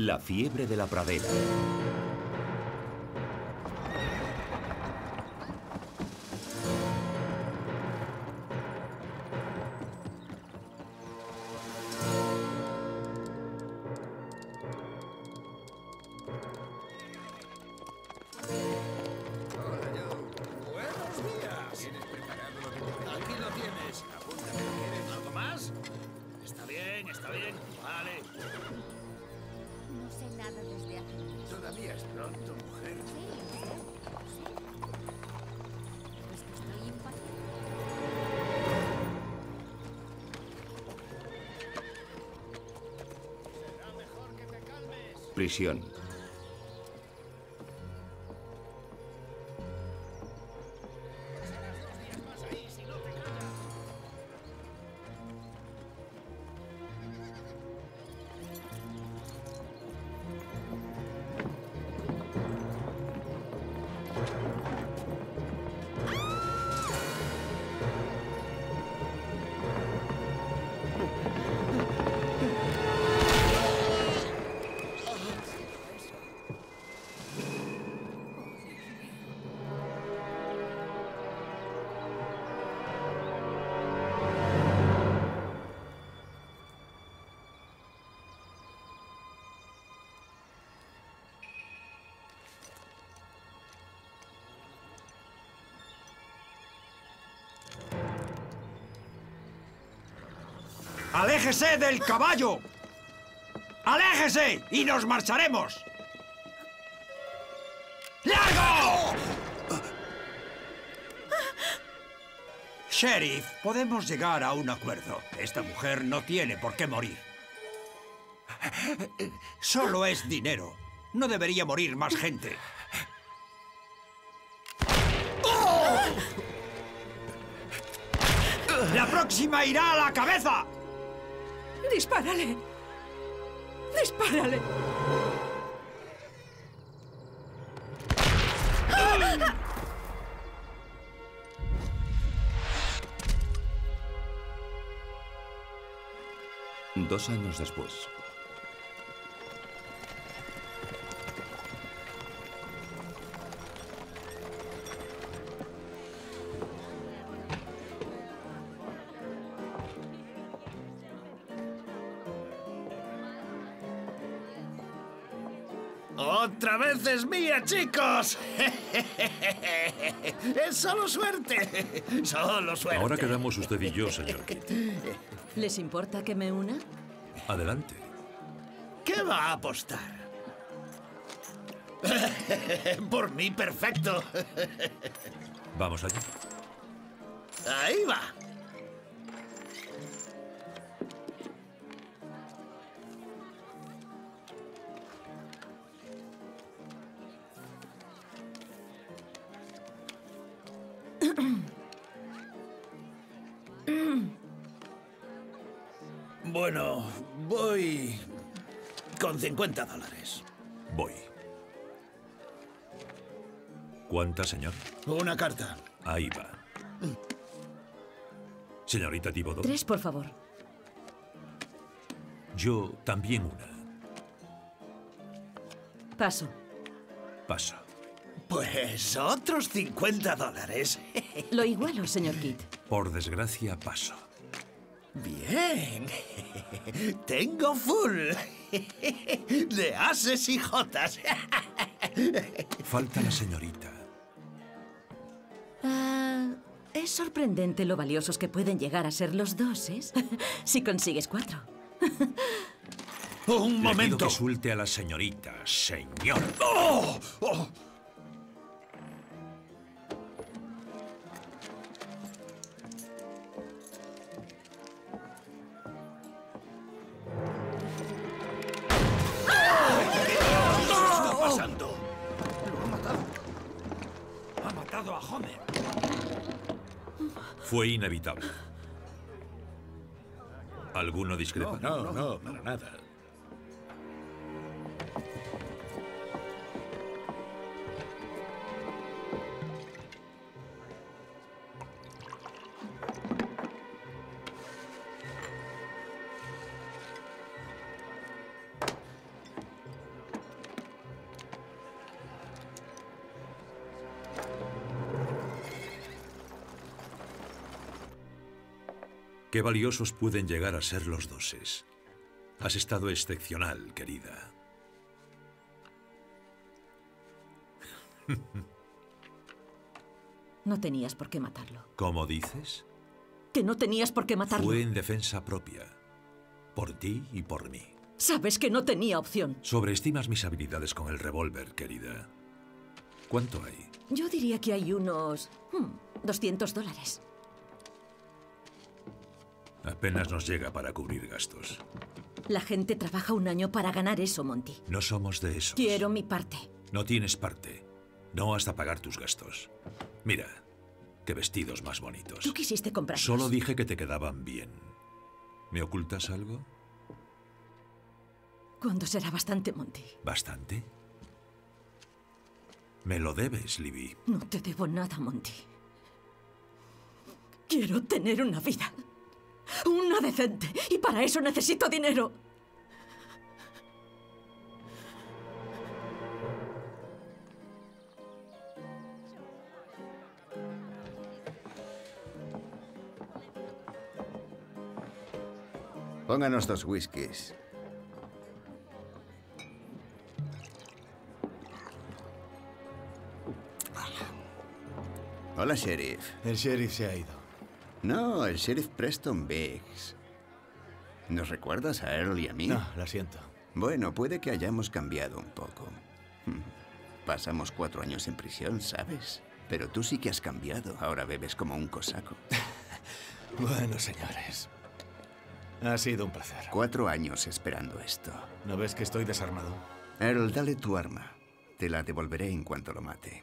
La fiebre de la pradera. Prisión. ¡Aléjese del caballo! ¡Aléjese! ¡Y nos marcharemos! ¡Largo! Sheriff, podemos llegar a un acuerdo. Esta mujer no tiene por qué morir. Solo es dinero. No debería morir más gente. ¡La próxima irá a la cabeza! ¡Dispárale! ¡Dispárale! Dos años después. Vez es mía, chicos! ¡Es solo suerte! ¡Solo suerte! Ahora quedamos usted y yo, señor Kidd. ¿Les importa que me una? Adelante. ¿Qué va a apostar? Por mí, perfecto. Vamos allá. Ahí va. 50 dólares. Voy. ¿Cuánta, señor? Una carta. Ahí va. Señorita Thibodeau, Tres, por favor. yo también una. Paso. Paso. Pues otros 50 dólares. Lo igualo, señor Kidd. Por desgracia, paso. Bien. Tengo full. De ases y jotas. Falta la señorita. Ah, es sorprendente lo valiosos que pueden llegar a ser los doses si consigues cuatro. Un Le pido momento. que suelte a la señorita, señor. ¡Oh! ¡Oh! Fue inevitable. ¿Alguno discrepa? No, no, para nada. Qué valiosos pueden llegar a ser los doses. Has estado excepcional, querida. No tenías por qué matarlo. ¿Cómo dices? Que no tenías por qué matarlo. Fue en defensa propia. Por ti y por mí. Sabes que no tenía opción. Sobreestimas mis habilidades con el revólver, querida. ¿Cuánto hay? Yo diría que hay unos... hmm, 200 dólares. Apenas nos llega para cubrir gastos. La gente trabaja un año para ganar eso, Monty. No somos de esos. Quiero mi parte. No tienes parte. No hasta pagar tus gastos. Mira, qué vestidos más bonitos. Tú quisiste comprarlos. Solo dije que te quedaban bien. ¿Me ocultas algo? ¿Cuándo será bastante, Monty? ¿Bastante? Me lo debes, Libby. No te debo nada, Monty. Quiero tener una vida. Una decente. Y para eso necesito dinero. Pónganos dos whiskies. Hola, sheriff. El sheriff se ha ido. No, el sheriff Preston Biggs. ¿Nos recuerdas a Earl y a mí? No, lo siento. Bueno, puede que hayamos cambiado un poco. Pasamos cuatro años en prisión, ¿sabes? Pero tú sí que has cambiado. Ahora bebes como un cosaco. Bueno, señores. Ha sido un placer. Cuatro años esperando esto. ¿No ves que estoy desarmado? Earl, dale tu arma. Te la devolveré en cuanto lo mate.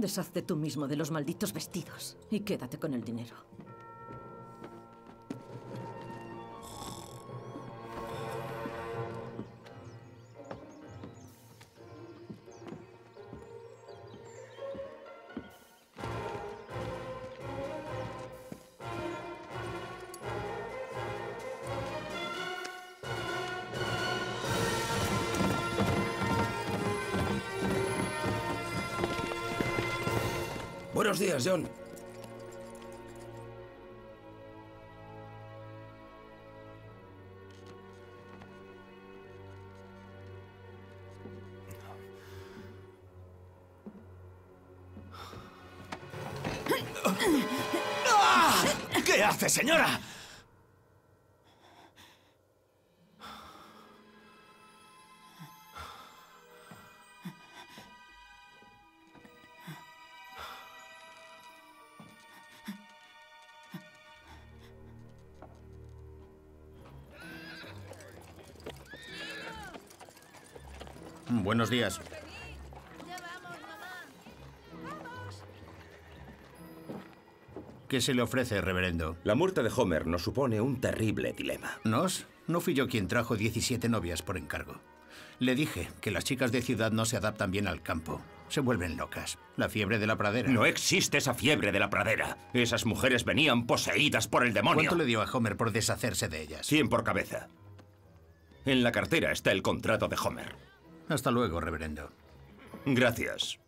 Deshazte tú mismo de los malditos vestidos y quédate con el dinero. Días, John. ¿Qué hace, señora? Buenos días. ¿Qué se le ofrece, reverendo? La muerte de Homer nos supone un terrible dilema. ¿Nos? No fui yo quien trajo 17 novias por encargo. Le dije que las chicas de ciudad no se adaptan bien al campo. Se vuelven locas. La fiebre de la pradera. No existe esa fiebre de la pradera. Esas mujeres venían poseídas por el demonio. ¿Cuánto le dio a Homer por deshacerse de ellas? 100 por cabeza. En la cartera está el contrato de Homer. Hasta luego, reverendo. Gracias.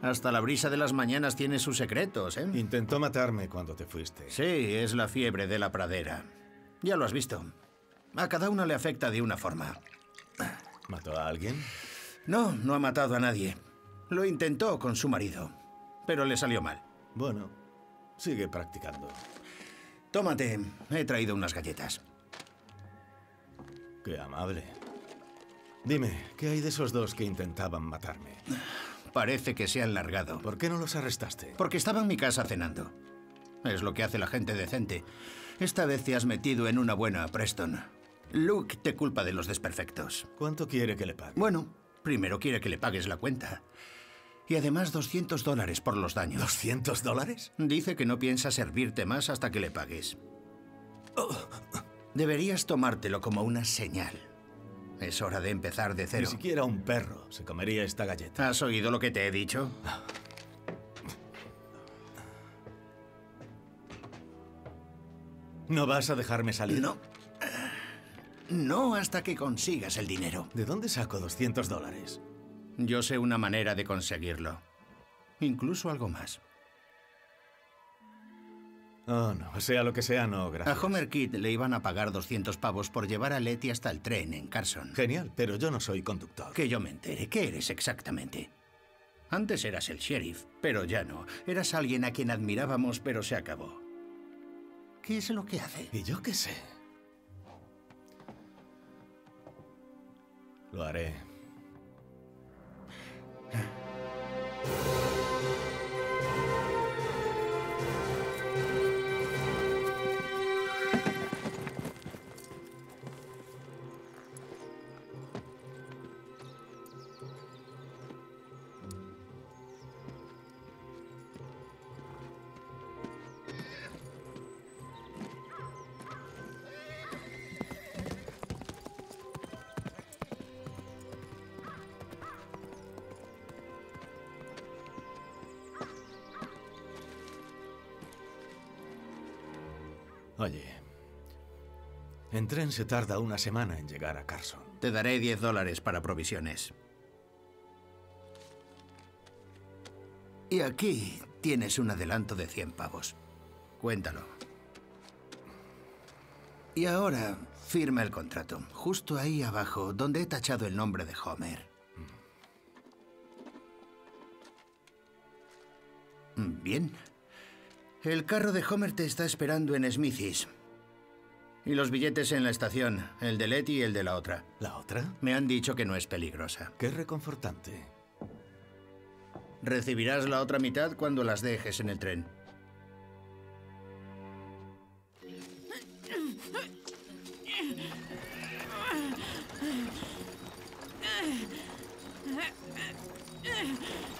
Hasta la brisa de las mañanas tiene sus secretos, ¿eh? Intentó matarme cuando te fuiste. Sí, es la fiebre de la pradera. Ya lo has visto. A cada uno le afecta de una forma. ¿Mató a alguien? No, no ha matado a nadie. Lo intentó con su marido, pero le salió mal. Bueno, Sigue practicando. Tómate, he traído unas galletas. Qué amable. Dime, ¿qué hay de esos dos que intentaban matarme? Parece que se han largado. ¿Por qué no los arrestaste? Porque estaba en mi casa cenando. Es lo que hace la gente decente. Esta vez te has metido en una buena, Preston. Luke te culpa de los desperfectos. ¿Cuánto quiere que le pague? Bueno, primero quiere que le pagues la cuenta. Y además 200 dólares por los daños. ¿200 dólares? Dice que no piensa servirte más hasta que le pagues. Deberías tomártelo como una señal. Es hora de empezar de cero. Ni siquiera un perro se comería esta galleta. ¿Has oído lo que te he dicho? ¿No vas a dejarme salir? No. No hasta que consigas el dinero. ¿De dónde saco 200 dólares? Yo sé una manera de conseguirlo. Incluso algo más. Oh, no. Sea lo que sea, no, gracias. A Homer Kidd le iban a pagar 200 pavos por llevar a Letty hasta el tren en Carson. Genial, pero yo no soy conductor. Que yo me entere. ¿Qué eres exactamente? Antes eras el sheriff, pero ya no. Eras alguien a quien admirábamos, pero se acabó. ¿Qué es lo que hace? ¿Y yo qué sé? Lo haré. Yeah. Oye, en tren se tarda una semana en llegar a Carson. Te daré 10 dólares para provisiones. Y aquí tienes un adelanto de 100 pavos. Cuéntalo. Y ahora firma el contrato, justo ahí abajo, donde he tachado el nombre de Homer. Bien. El carro de Homer te está esperando en Smithy's. Y los billetes en la estación, el de Letty y el de la otra. ¿La otra? Me han dicho que no es peligrosa. Qué reconfortante. Recibirás la otra mitad cuando las dejes en el tren.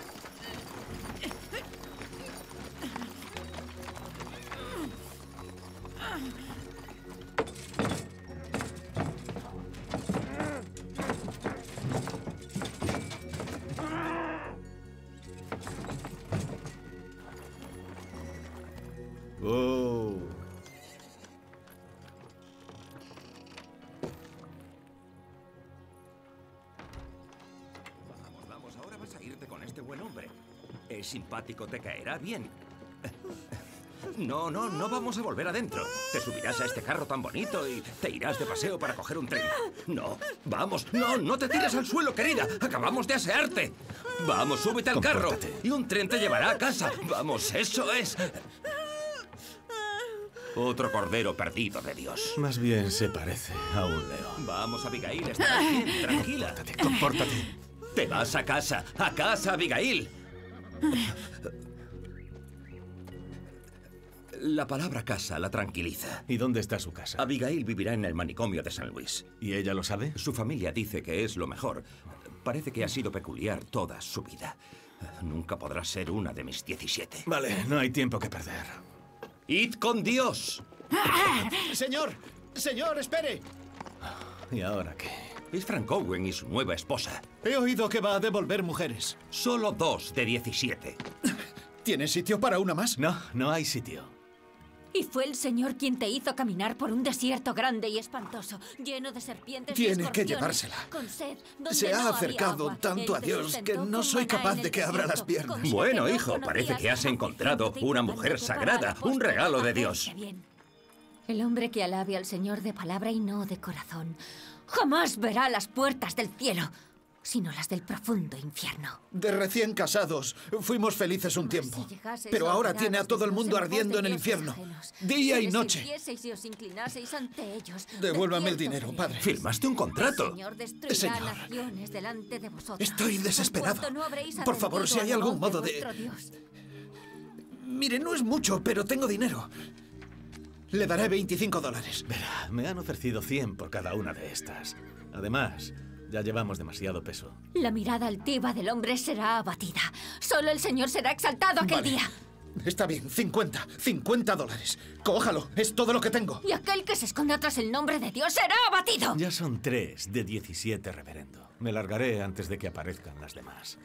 simpático, te caerá bien. No, no, no vamos a volver adentro. Te subirás a este carro tan bonito y te irás de paseo para coger un tren. No, vamos, no, no te tires al suelo, querida. Acabamos de asearte. Vamos, súbete al carro y un tren te llevará a casa. Vamos, eso es. Otro cordero perdido de Dios. Más bien se parece a un león. Vamos, Abigail, estarás bien, tranquila. Compórtate, compórtate. Te vas a casa, a casa, Abigail. La palabra casa la tranquiliza. ¿Y dónde está su casa? Abigail vivirá en el manicomio de San Luis. ¿Y ella lo sabe? Su familia dice que es lo mejor. Parece que ha sido peculiar toda su vida. Nunca podrá ser una de mis 17. Vale, no hay tiempo que perder. ¡Id con Dios! Señor, señor, espere. ¿Y ahora qué? Es Frank Owen y su nueva esposa. He oído que va a devolver mujeres. Solo dos de 17. ¿Tiene sitio para una más? No, no hay sitio. Y fue el Señor quien te hizo caminar por un desierto grande y espantoso, lleno de serpientes y Tiene que escorpiones, llevársela. Con sed, donde Se ha no había acercado agua. tanto Él a Dios que no soy capaz de que abra las piernas. Bueno, hijo, parece que has encontrado una mujer sagrada, un regalo de Dios. bien. El hombre que alabe al Señor de palabra y no de corazón, jamás verá las puertas del cielo. sino las del profundo infierno. De recién casados fuimos felices un tiempo. Pero ahora tiene a todo el mundo ardiendo en el infierno. Día y noche. y os inclinaseis ante ellos, Devuélvame el dinero, padre. Firmaste un contrato. El Señor destruirá Señor. naciones delante de vosotros. Estoy desesperado. no Por favor, si hay algún modo de- Dios. Mire, no es mucho, pero tengo dinero. Le daré 25 dólares. Verá, me han ofrecido 100 por cada una de estas. Además, ya llevamos demasiado peso. La mirada altiva del hombre será abatida. Solo el Señor será exaltado aquel Vale. día. Está bien, 50. 50 dólares. Cójalo, es todo lo que tengo. Y aquel que se esconda tras el nombre de Dios será abatido. Ya son tres de 17, reverendo. Me largaré antes de que aparezcan las demás.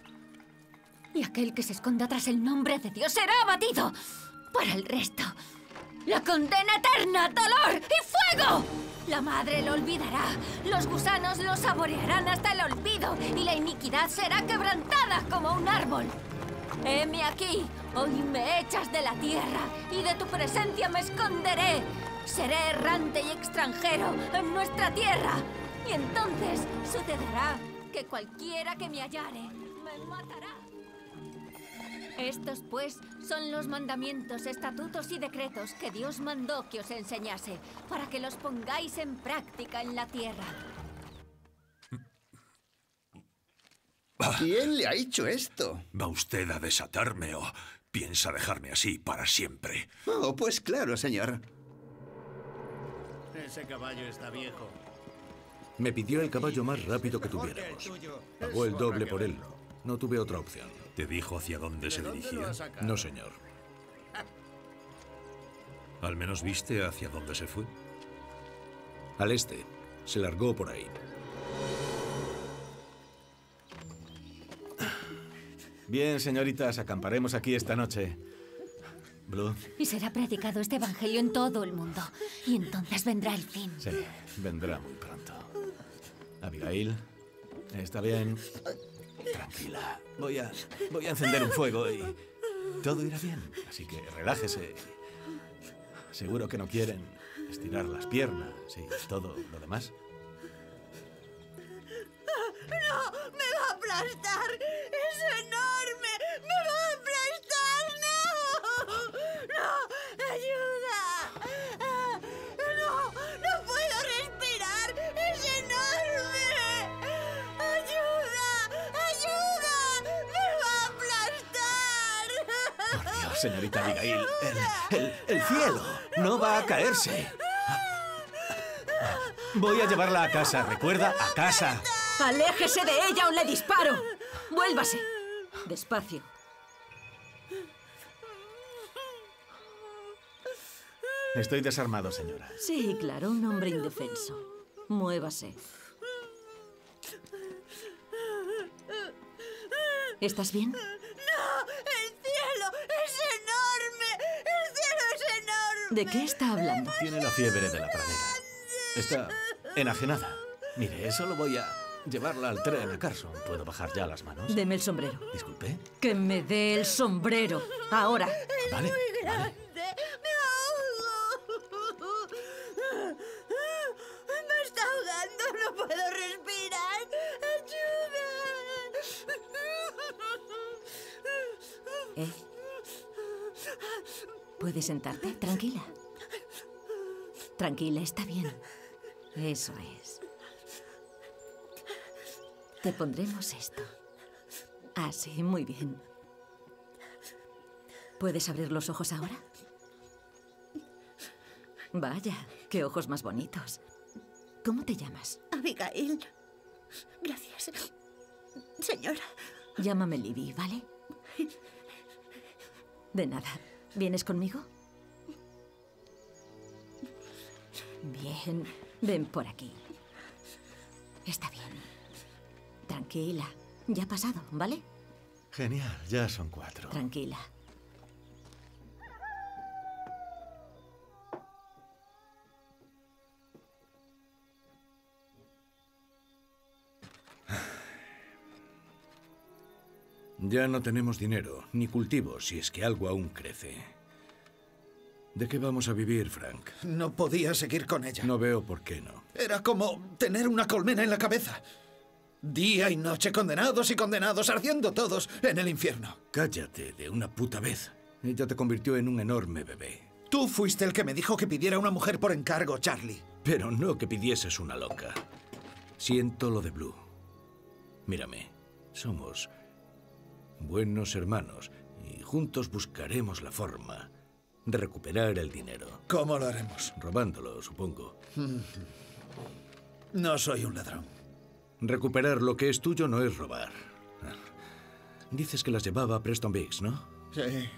Y aquel que se esconda tras el nombre de Dios será abatido. Para el resto, la condena eterna, dolor y fuego. La madre lo olvidará, los gusanos lo saborearán hasta el olvido y la iniquidad será quebrantada como un árbol. Heme aquí, hoy me echas de la tierra y de tu presencia me esconderé. Seré errante y extranjero en nuestra tierra. Y entonces sucederá que cualquiera que me hallare me matará. Estos, pues, son los mandamientos, estatutos y decretos que Dios mandó que os enseñase, para que los pongáis en práctica en la tierra. ¿Quién le ha hecho esto? ¿Va usted a desatarme o piensa dejarme así para siempre? Oh, pues claro, señor. Ese caballo está viejo. Me pidió el caballo más rápido que tuviéramos. Pagó el doble por él. No tuve otra opción. ¿Te dijo hacia dónde se dirigía? No, señor. ¿Al menos viste hacia dónde se fue? Al este. Se largó por ahí. Bien, señoritas, acamparemos aquí esta noche. Blue, Y será predicado este evangelio en todo el mundo. Y entonces vendrá el fin. sí, vendrá muy pronto. Abigail, ¿está bien? Tranquila. Voy a, voy a encender un fuego y todo irá bien. Así que relájese. Seguro que no quieren estirar las piernas y todo lo demás. ¡No! ¡Me va a aplastar! ¡Es enorme! Señorita Abigail, el, el- el cielo no va a caerse. Voy a llevarla a casa, recuerda, a casa. ¡Aléjese de ella o le disparo! ¡Vuélvase! Despacio. Estoy desarmado, señora. Sí, claro, un hombre indefenso. Muévase. ¿Estás bien? ¿De qué está hablando? Tiene la fiebre de la pradera. Está enajenada. Mire, solo voy a llevarla al tren a Carson. ¿Puedo bajar ya las manos? Deme el sombrero. Disculpe. Que me dé el sombrero. Ahora. Vale. ¡Muy sentarte? Tranquila. Tranquila, está bien. Eso es. Te pondremos esto. Ah, sí, muy bien. ¿Puedes abrir los ojos ahora? Vaya, qué ojos más bonitos. ¿Cómo te llamas? Abigail. Gracias. Señora. Llámame Libby, ¿vale? De nada. ¿Vienes conmigo? Bien. Ven por aquí. Está bien. Tranquila. Ya ha pasado, ¿vale? Genial, ya son cuatro. Tranquila. Ya no tenemos dinero, ni cultivos, si es que algo aún crece. ¿De qué vamos a vivir, Frank? No podía seguir con ella. No veo por qué no. Era como tener una colmena en la cabeza. Día y noche condenados y condenados, ardiendo todos en el infierno. Cállate de una puta vez. Ella te convirtió en un enorme bebé. Tú fuiste el que me dijo que pidiera una mujer por encargo, Charlie. Pero no que pidieses una loca. Siento lo de Blue. Mírame, somos buenos hermanos y juntos buscaremos la forma de recuperar el dinero. ¿Cómo lo haremos? Robándolo, supongo. No soy un ladrón. Recuperar lo que es tuyo no es robar. Dices que las llevaba a Preston Biggs, ¿no? Sí.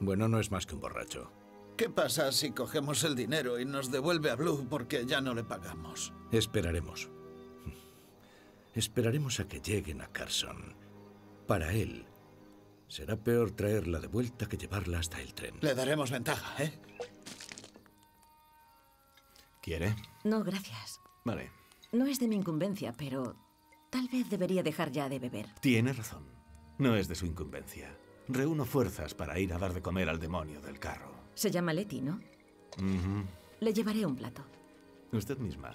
Bueno, no es más que un borracho. ¿Qué pasa si cogemos el dinero y nos devuelve a Blue porque ya no le pagamos? Esperaremos. Esperaremos a que lleguen a Carson. Para él, será peor traerla de vuelta que llevarla hasta el tren. Le daremos ventaja, ¿eh? ¿Quiere? No, gracias. Vale. No es de mi incumbencia, pero tal vez debería dejar ya de beber. Tiene razón. No es de su incumbencia. Reúno fuerzas para ir a dar de comer al demonio del carro. Se llama Letty, ¿no? Le llevaré un plato. Usted misma.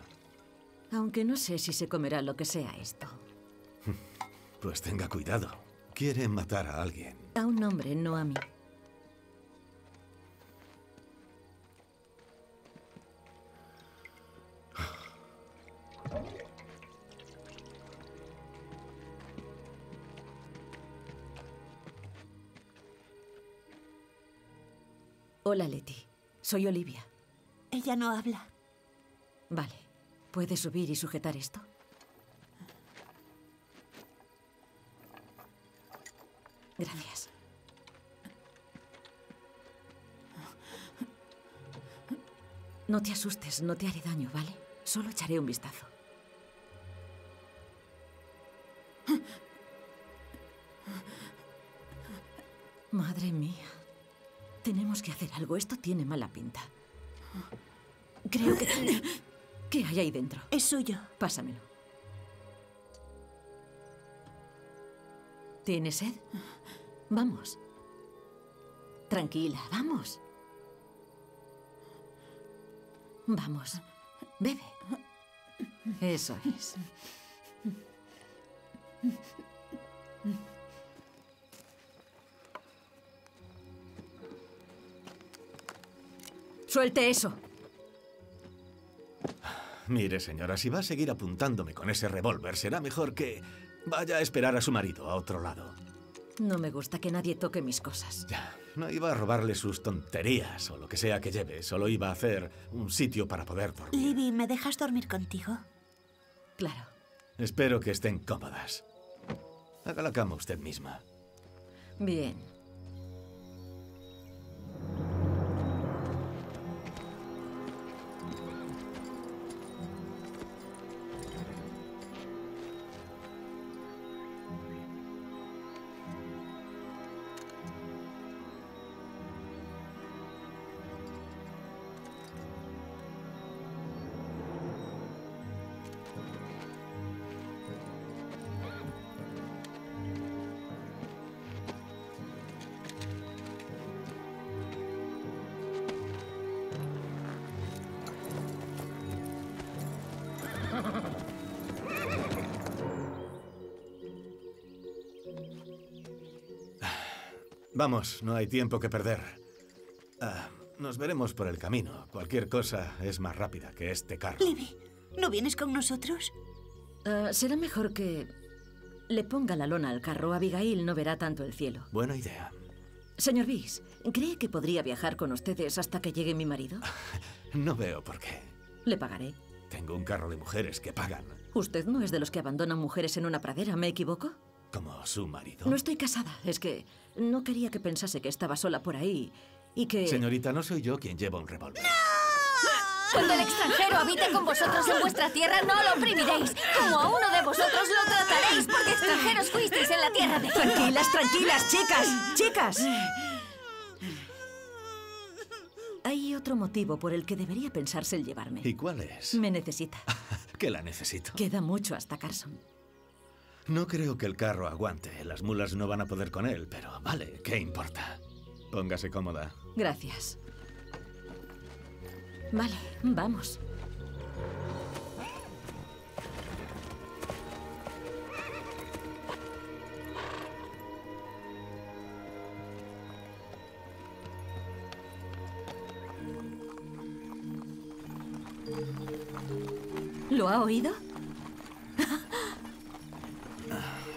Aunque no sé si se comerá lo que sea esto. Pues tenga cuidado. Quiere matar a alguien. A un hombre, no a mí. Hola, Letty. Soy Olivia. Ella no habla. Vale. ¿Puedes subir y sujetar esto? Gracias. No te asustes, no te haré daño, ¿vale? Solo echaré un vistazo. Madre mía. Tenemos que hacer algo. Esto tiene mala pinta. Creo que... ¿Qué hay ahí dentro? Es suyo. Pásamelo. ¿Tienes sed? Vamos. Tranquila, vamos. Vamos. Bebe. Eso es. Suelte eso. Mire, señora, si va a seguir apuntándome con ese revólver, será mejor que vaya a esperar a su marido a otro lado. No me gusta que nadie toque mis cosas. Ya, no iba a robarle sus tonterías o lo que sea que lleve, solo iba a hacer un sitio para poder dormir. Libby, ¿me dejas dormir contigo? Claro. Espero que estén cómodas. Haga la cama usted misma. Bien. Vamos, no hay tiempo que perder. Ah, nos veremos por el camino. Cualquier cosa es más rápida que este carro. Libby, ¿no vienes con nosotros? Ah, será mejor que le ponga la lona al carro. Abigail no verá tanto el cielo. Buena idea. Señor Biggs, ¿cree que podría viajar con ustedes hasta que llegue mi marido? No veo por qué. Le pagaré. Tengo un carro de mujeres que pagan. ¿Usted no es de los que abandonan mujeres en una pradera, me equivoco? Como su marido. No estoy casada. Es que no quería que pensase que estaba sola por ahí y que... Señorita, no soy yo quien lleva un revólver. Cuando el extranjero habite con vosotros en vuestra tierra, no lo oprimiréis. Como a uno de vosotros lo trataréis, porque extranjeros fuisteis en la tierra de... Tranquilas, tranquilas, chicas, chicas. Hay otro motivo por el que debería pensarse el llevarme. ¿Y cuál es? Me necesita. Que la necesito. Queda mucho hasta Carson. No creo que el carro aguante. Las mulas no van a poder con él, pero vale, ¿qué importa? Póngase cómoda. Gracias. Vale, vamos. ¿Lo ha oído?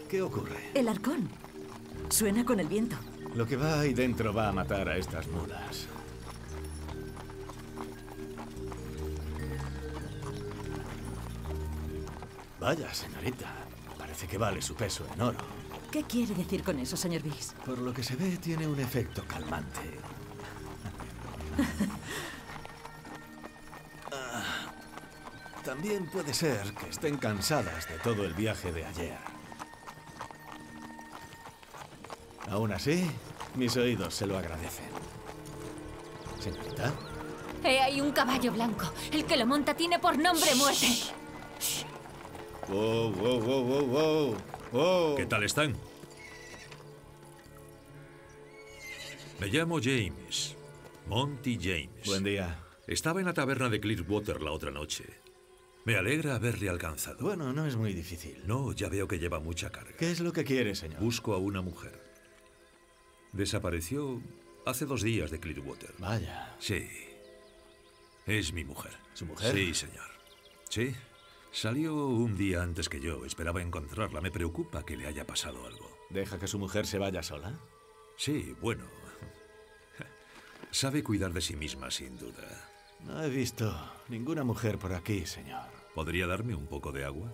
¿Qué ocurre? El arcón. Suena con el viento. Lo que va ahí dentro va a matar a estas mulas. Vaya, señorita. Parece que vale su peso en oro. ¿Qué quiere decir con eso, señor Biggs? Por lo que se ve, tiene un efecto calmante. Ah, También puede ser que estén cansadas de todo el viaje de ayer. Aún así, mis oídos se lo agradecen. Señorita, He ahí un caballo blanco. El que lo monta tiene por nombre muerte. Wow, wow, wow, wow, wow. wow. ¿Qué tal están? Me llamo James. Monty James. Buen día. Estaba en la taberna de Clearwater la otra noche. Me alegra haberle alcanzado. Bueno, no es muy difícil. No, ya veo que lleva mucha carga. ¿Qué es lo que quiere, señor? Busco a una mujer. Desapareció hace dos días de Clearwater. Vaya. Sí. Es mi mujer. ¿Su mujer? Sí, señor. Sí. Salió un día antes que yo. Esperaba encontrarla. Me preocupa que le haya pasado algo. ¿Deja que su mujer se vaya sola? Sí, bueno. Sabe cuidar de sí misma, sin duda. No he visto ninguna mujer por aquí, señor. ¿Podría darme un poco de agua?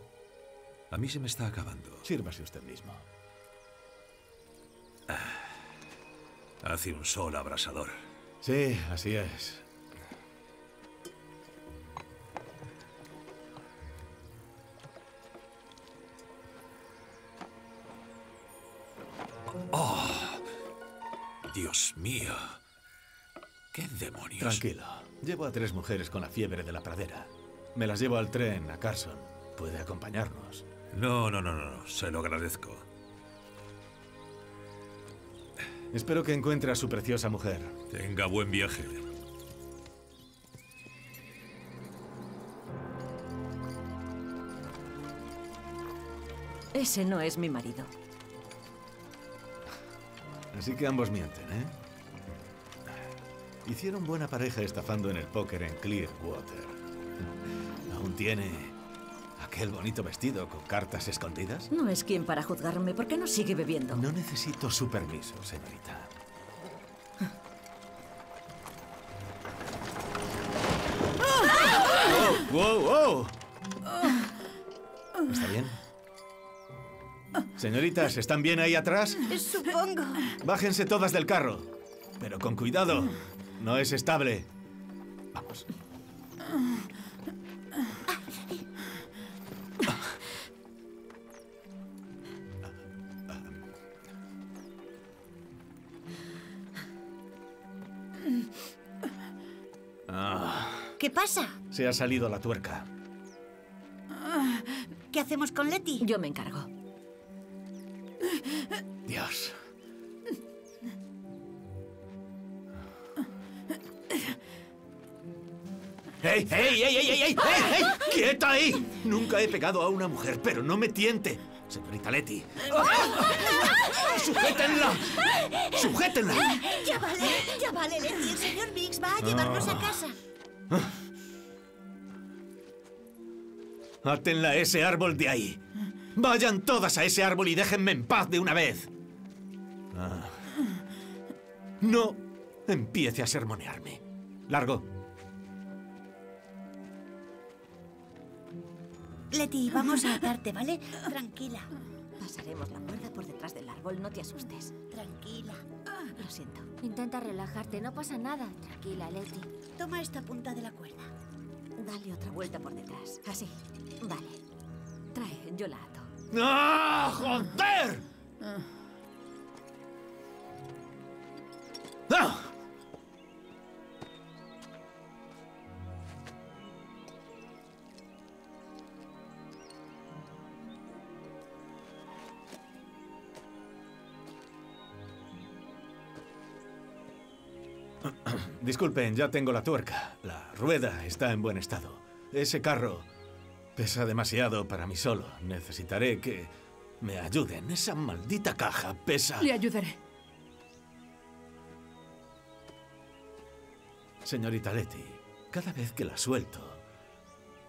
A mí se me está acabando. Sírvase usted mismo. Hace un sol abrasador. Sí, así es. ¡Oh! Dios mío. ¿Qué demonios? Tranquilo. Llevo a tres mujeres con la fiebre de la pradera. Me las llevo al tren a Carson. Puede acompañarnos. No, no, no, no, no. Se lo agradezco. Espero que encuentre a su preciosa mujer. Tenga buen viaje. Ese no es mi marido. Así que ambos mienten, ¿eh? Hicieron buena pareja estafando en el póker en Clearwater. ¿Aún tiene aquel bonito vestido con cartas escondidas? No es quien para juzgarme. ¿Por qué no sigue bebiendo? No necesito su permiso, señorita. ¡Wow, wow, wow! ¿Está bien? Señoritas, ¿están bien ahí atrás? Supongo. Bájense todas del carro. Pero con cuidado. No es estable. Vamos. ¿Qué pasa? se ha salido la tuerca. ¿Qué hacemos con Letty? Yo me encargo. Dios. ¡Ey, ey, ey, ey, ey, ey! ey, ey! ¡Quieta ahí! Nunca he pegado a una mujer, pero no me tiente. Señorita Letty. ¡Sujétenla! ¡Sujétenla! Ya vale, ya vale, Letty. El señor Biggs va a llevarnos a casa. Átenla a ese árbol de ahí. Vayan todas a ese árbol y déjenme en paz de una vez. Ah. No empiece a sermonearme. Largo. Letty, vamos a atarte, ¿vale? Tranquila. Pasaremos la cuerda por detrás del árbol. No te asustes. Tranquila. Lo siento. Intenta relajarte, no pasa nada. Tranquila, Letty. Toma esta punta de la cuerda. Dale otra vuelta por detrás. Así. Vale. Trae, yo la ato. ¡Ah, joder! ¡Ah! Disculpen, ya tengo la tuerca. La rueda está en buen estado. Ese carro pesa demasiado para mí solo. Necesitaré que me ayuden. Esa maldita caja pesa... Le ayudaré. Señorita Letty, cada vez que la suelto,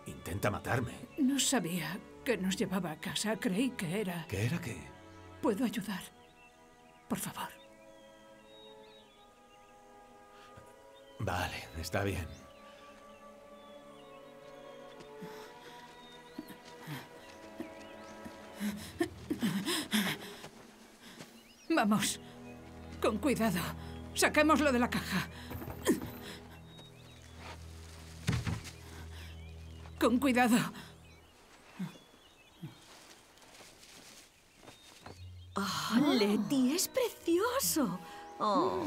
Intenta matarme. No sabía que nos llevaba a casa. Creí que era... ¿Qué era qué? ¿Puedo ayudar? Por favor. Vale, está bien. Vamos. Con cuidado. Saquémoslo de la caja. Con cuidado. Oh, Leti, es precioso. Oh.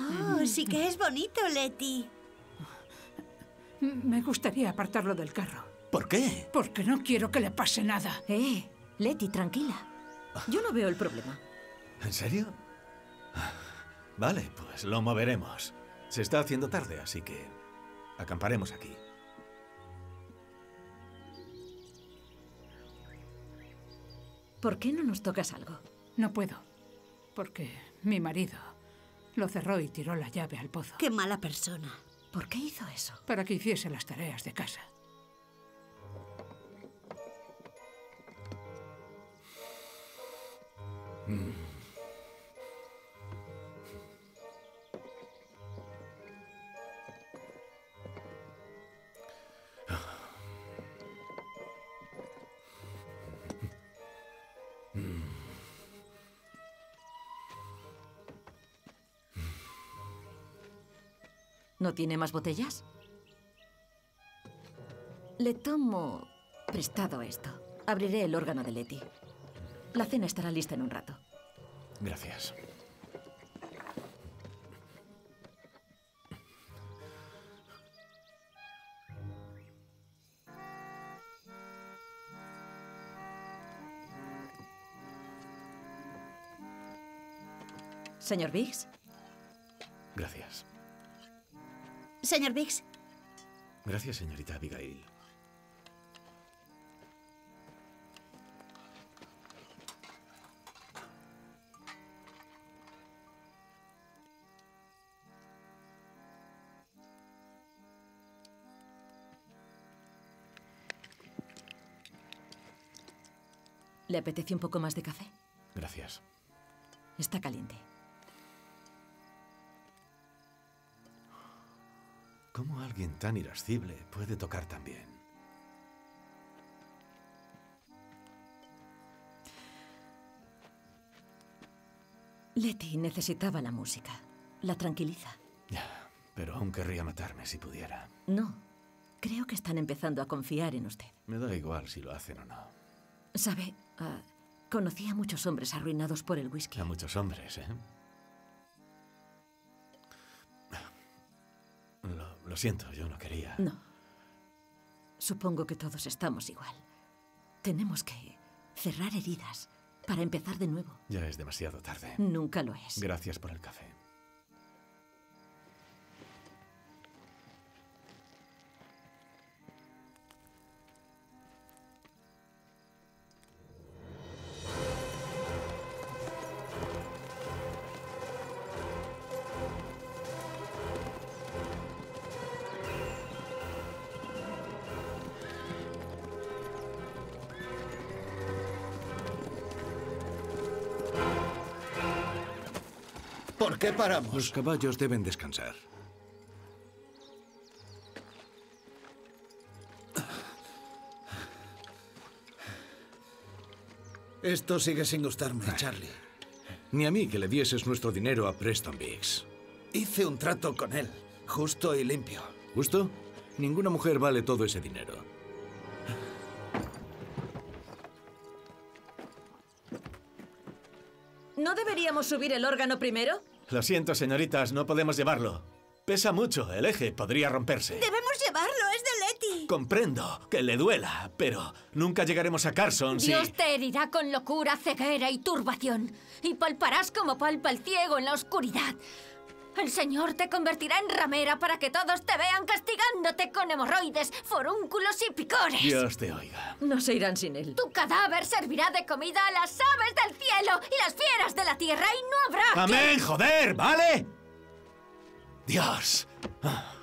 Oh, sí que es bonito, Leti. Me gustaría apartarlo del carro. ¿Por qué? Porque no quiero que le pase nada. Eh, Leti, tranquila. Yo no veo el problema. ¿En serio? Vale, pues lo moveremos. Se está haciendo tarde, así que acamparemos aquí. ¿Por qué no nos tocas algo? No puedo. Porque mi marido lo cerró y tiró la llave al pozo. Qué mala persona. ¿Por qué hizo eso? Para que hiciese las tareas de casa. ¿No tiene más botellas? Le tomo prestado esto. Abriré el órgano de Leti. La cena estará lista en un rato. Gracias. Señor Biggs, Gracias. Señor Biggs, Gracias, señorita Abigail. ¿le apetece un poco más de café? Gracias. Está caliente. ¿Cómo alguien tan irascible puede tocar tan bien? Leti necesitaba la música. La tranquiliza. Ya, pero aún querría matarme si pudiera. No. Creo que están empezando a confiar en usted. Me da igual si lo hacen o no. ¿Sabe? Ah, conocí a muchos hombres arruinados por el whisky. A muchos hombres, ¿eh? Lo, siento, yo no quería. No. Supongo que todos estamos igual. Tenemos que cerrar heridas para empezar de nuevo. Ya es demasiado tarde. Nunca lo es. Gracias por el café. ¿Por qué paramos? Los caballos deben descansar. Esto sigue sin gustarme, Charlie. Ni a mí que le dieses nuestro dinero a Preston Biggs. Hice un trato con él, justo y limpio. ¿Justo? Ninguna mujer vale todo ese dinero. ¿No deberíamos subir el órgano primero? Lo siento, señoritas, no podemos llevarlo. Pesa mucho, el eje podría romperse. debemos llevarlo, es de Leti. Comprendo que le duela, pero nunca llegaremos a Carson si... Dios te herirá con locura, ceguera y turbación. Y palparás como palpa el ciego en la oscuridad. El Señor te convertirá en ramera para que todos te vean castigándote con hemorroides, forúnculos y picores. Dios te oiga. No se irán sin él. Tu cadáver servirá de comida a las aves del cielo y las fieras de la tierra y no habrá... ¡Amén, joder! ¿Vale? Dios. Ah.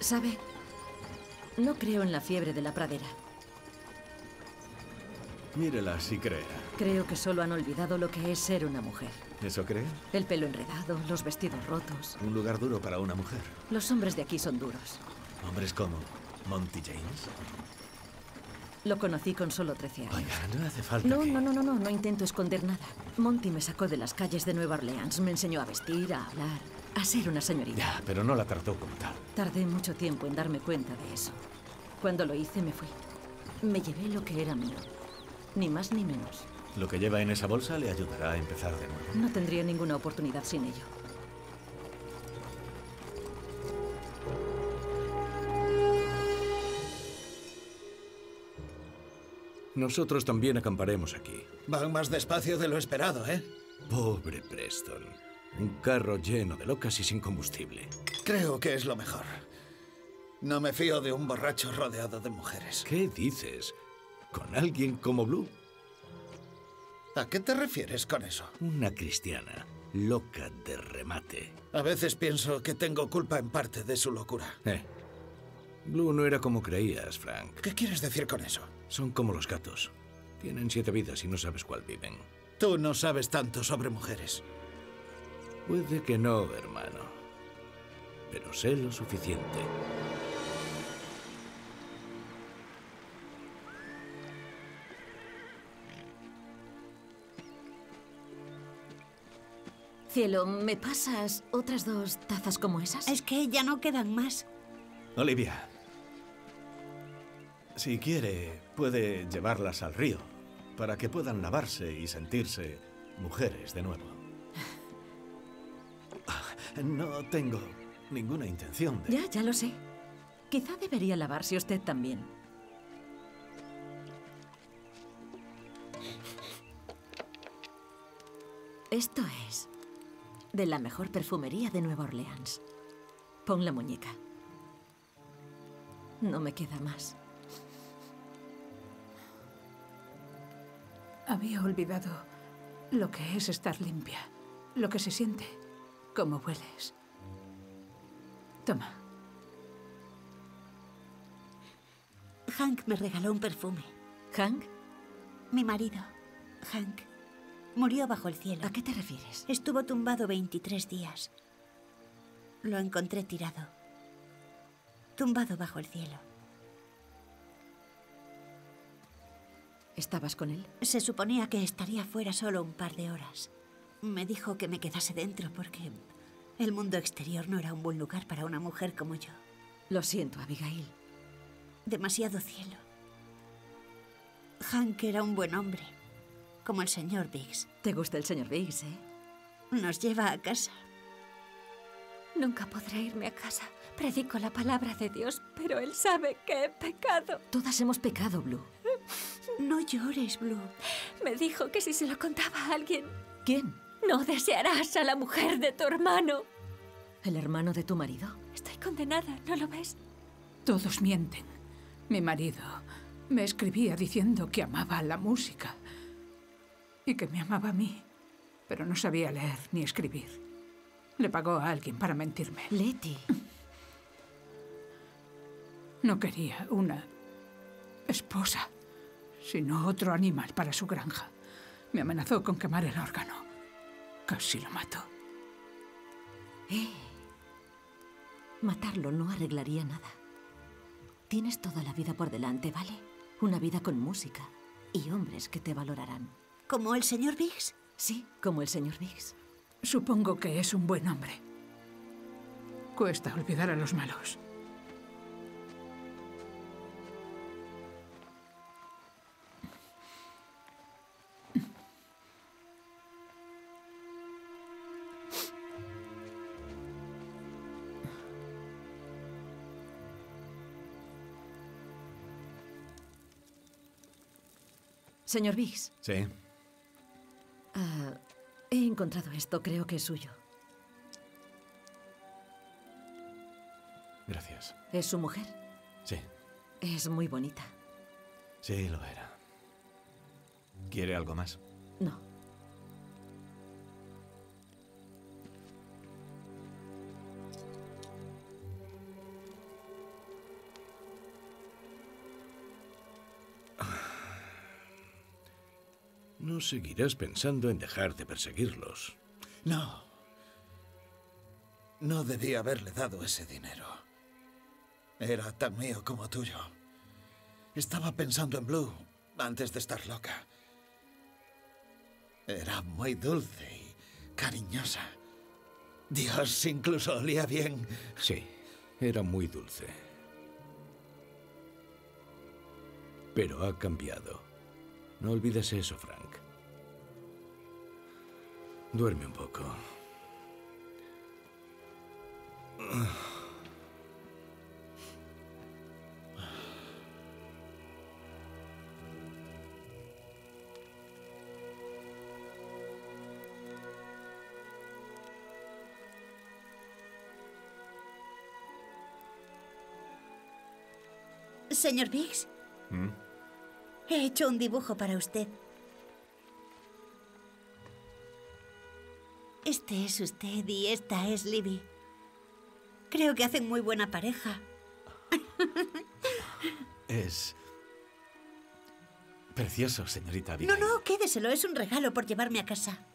¿Sabe? No creo en la fiebre de la pradera. Mírela si creerá. Creo que solo han olvidado lo que es ser una mujer. ¿Eso cree? El pelo enredado, los vestidos rotos. Un lugar duro para una mujer. Los hombres de aquí son duros. Hombres como Monty James. Lo conocí con solo 13 años. Oiga, no hace falta No, que- no, no, no, no, no intento esconder nada. Monty me sacó de las calles de Nueva Orleans, me enseñó a vestir, a hablar, a ser una señorita. Ya, pero no la trató como tal. Tardé mucho tiempo en darme cuenta de eso. Cuando lo hice me fui. Me llevé lo que era mío. Ni más ni menos. Lo que lleva en esa bolsa le ayudará a empezar de nuevo. No tendría ninguna oportunidad sin ello. Nosotros también acamparemos aquí. Van más despacio de lo esperado, ¿eh? Pobre Preston. Un carro lleno de locas y sin combustible. Creo que es lo mejor. No me fío de un borracho rodeado de mujeres. ¿Qué dices? ¿Con alguien como Blue? ¿A qué te refieres con eso? Una cristiana, loca de remate. A veces pienso que tengo culpa en parte de su locura. Eh. Blue no era como creías, Frank. ¿Qué quieres decir con eso? Son como los gatos. Tienen siete vidas y no sabes cuál viven. Tú no sabes tanto sobre mujeres. Puede que no, hermano. Pero sé lo suficiente. Cielo, ¿me pasas otras dos tazas como esas? Es que ya no quedan más. Olivia. Si quiere, puede llevarlas al río para que puedan lavarse y sentirse mujeres de nuevo. No tengo ninguna intención de... Ya, ya lo sé. Quizá debería lavarse usted también. Esto es de la mejor perfumería de Nueva Orleans. Pon la muñeca. No me queda más. Había olvidado lo que es estar limpia, lo que se siente, cómo hueles. Toma. Hank me regaló un perfume. ¿Hank? Mi marido, Hank, murió bajo el cielo. ¿A qué te refieres? Estuvo tumbado 23 días. Lo encontré tirado. Tumbado bajo el cielo. ¿Estabas con él? Se suponía que estaría fuera solo un par de horas. Me dijo que me quedase dentro porque el mundo exterior no era un buen lugar para una mujer como yo. Lo siento, Abigail. Demasiado cielo. Hank era un buen hombre, como el señor Biggs. ¿Te gusta el señor Biggs, eh? Nos lleva a casa. Nunca podré irme a casa. Predico la palabra de Dios, pero él sabe que he pecado. Todas hemos pecado, Blue. No llores, Blue. Me dijo que si se lo contaba a alguien, ¿Quién? No desearás a la mujer de tu hermano. ¿El hermano de tu marido? Estoy condenada, ¿no lo ves? Todos mienten. Mi marido me escribía diciendo que amaba la música y que me amaba a mí, pero no sabía leer ni escribir. Le pagó a alguien para mentirme. Letty. No quería una esposa, sino otro animal para su granja. Me amenazó con quemar el órgano. Casi lo mató. Eh. Matarlo no arreglaría nada. Tienes toda la vida por delante, ¿vale? Una vida con música y hombres que te valorarán. ¿Como el señor Biggs? Sí, como el señor Biggs. Supongo que es un buen hombre. Cuesta olvidar a los malos. Señor Biggs, Sí. ah, he encontrado esto, creo que es suyo. Gracias. ¿Es su mujer? Sí, Es muy bonita. sí lo era. ¿Quiere algo más? No. No seguirás pensando en dejar de perseguirlos. No. No debí haberle dado ese dinero. Era tan mío como tuyo. Estaba pensando en Blue antes de estar loca. Era muy dulce y cariñosa. Dios, incluso olía bien. Sí, era muy dulce. Pero ha cambiado. No olvides eso, Frank. Duerme un poco. Señor Biggs, ¿Mm? He hecho un dibujo para usted. Este es usted y esta es Libby. Creo que hacen muy buena pareja. Es... Precioso, señorita No, Abigail. no, quédeselo. Es un regalo por llevarme a casa.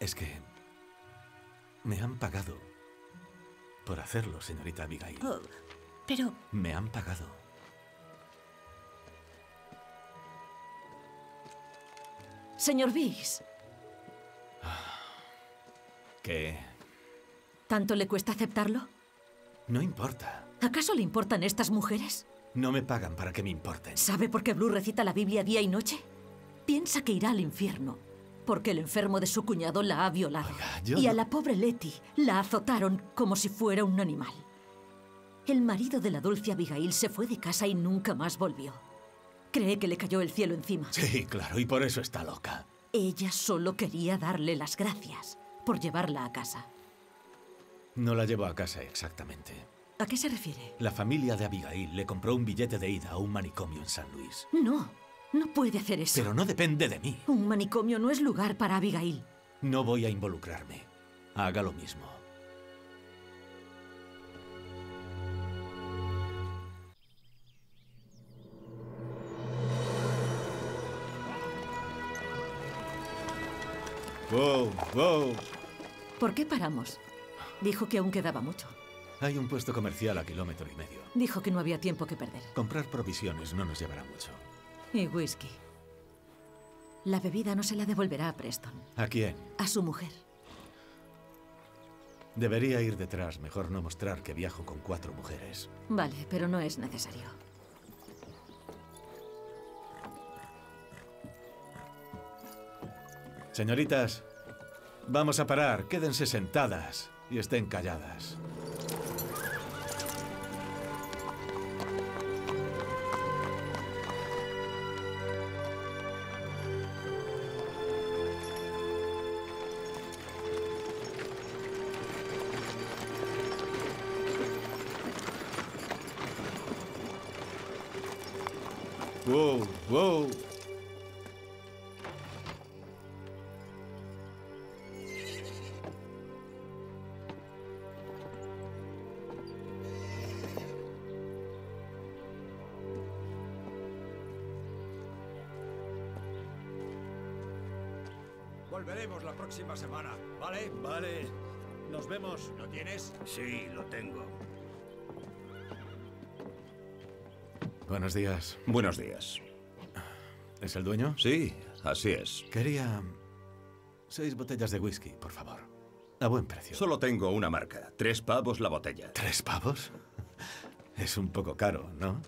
Es que... Me han pagado por hacerlo, señorita Abigail. Oh, pero Me han pagado. Señor Biggs, ¿Qué? ¿tanto le cuesta aceptarlo? No importa. ¿Acaso le importan estas mujeres? No me pagan para que me importen. ¿Sabe por qué Blue recita la Biblia día y noche? Piensa que irá al infierno, porque el enfermo de su cuñado la ha violado. y a la pobre Letty la azotaron como si fuera un animal. El marido de la dulce Abigail se fue de casa y nunca más volvió. Cree que le cayó el cielo encima. Sí, claro, y por eso está loca. Ella solo quería darle las gracias por llevarla a casa. No la llevo a casa exactamente. ¿A qué se refiere? La familia de Abigail le compró un billete de ida a un manicomio en San Luis. No, no puede hacer eso. Pero no depende de mí. Un manicomio no es lugar para Abigail. No voy a involucrarme. Haga lo mismo. Wow, wow. ¿Por qué paramos? Dijo que aún quedaba mucho. Hay un puesto comercial a kilómetro y medio. Dijo que no había tiempo que perder. Comprar provisiones no nos llevará mucho. Y whisky. La bebida no se la devolverá a Preston, ¿A quién? a su mujer. Debería ir detrás. Mejor no mostrar que viajo con cuatro mujeres. Vale, pero no es necesario. Señoritas, vamos a parar. Quédense sentadas y estén calladas. Próxima semana, ¿vale? Vale. Nos vemos. ¿Lo tienes? Sí, lo tengo. Buenos días. Buenos días. ¿Es el dueño? Sí, así es. Quería seis botellas de whisky, por favor. A buen precio. Solo tengo una marca. Tres pavos la botella. ¿Tres pavos? Es un poco caro, ¿no?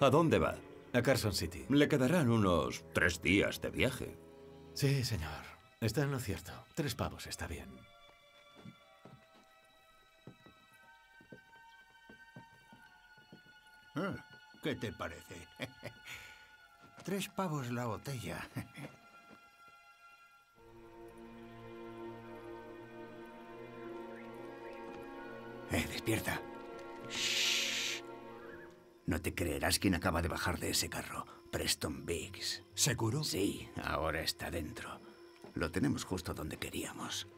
¿A dónde va? A Carson City. Le quedarán unos tres días de viaje. Sí, señor. Está en lo cierto. Tres pavos está bien. Ah, ¿Qué te parece? Tres pavos la botella. Eh, despierta. No te creerás quién acaba de bajar de ese carro. Preston Biggs. ¿Seguro? Sí, ahora está dentro. Lo tenemos justo donde queríamos.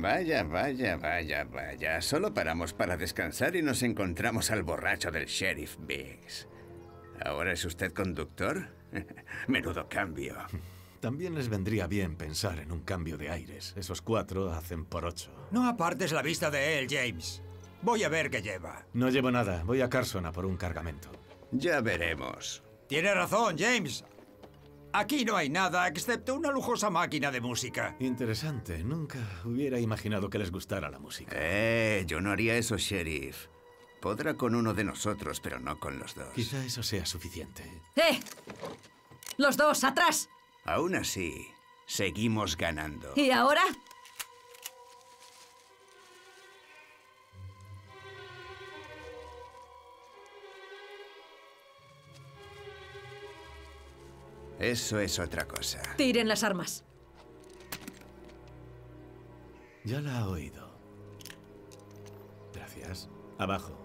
Vaya, vaya, vaya, vaya. Solo paramos para descansar y nos encontramos al borracho del sheriff Biggs. ¿Ahora es usted conductor? Menudo cambio. También les vendría bien pensar en un cambio de aires. Esos cuatro hacen por ocho. No apartes la vista de él, James. Voy a ver qué lleva. No llevo nada. Voy a Carson a por un cargamento. Ya veremos. Tiene razón, James. Aquí no hay nada excepto una lujosa máquina de música. Interesante. Nunca hubiera imaginado que les gustara la música. Eh, yo no haría eso, sheriff. Podrá con uno de nosotros, pero no con los dos. Quizá eso sea suficiente. ¡Eh! Los dos, atrás. Aún así, seguimos ganando. ¿Y ahora? Eso es otra cosa. Tiren las armas. Ya la ha oído. Gracias. Abajo.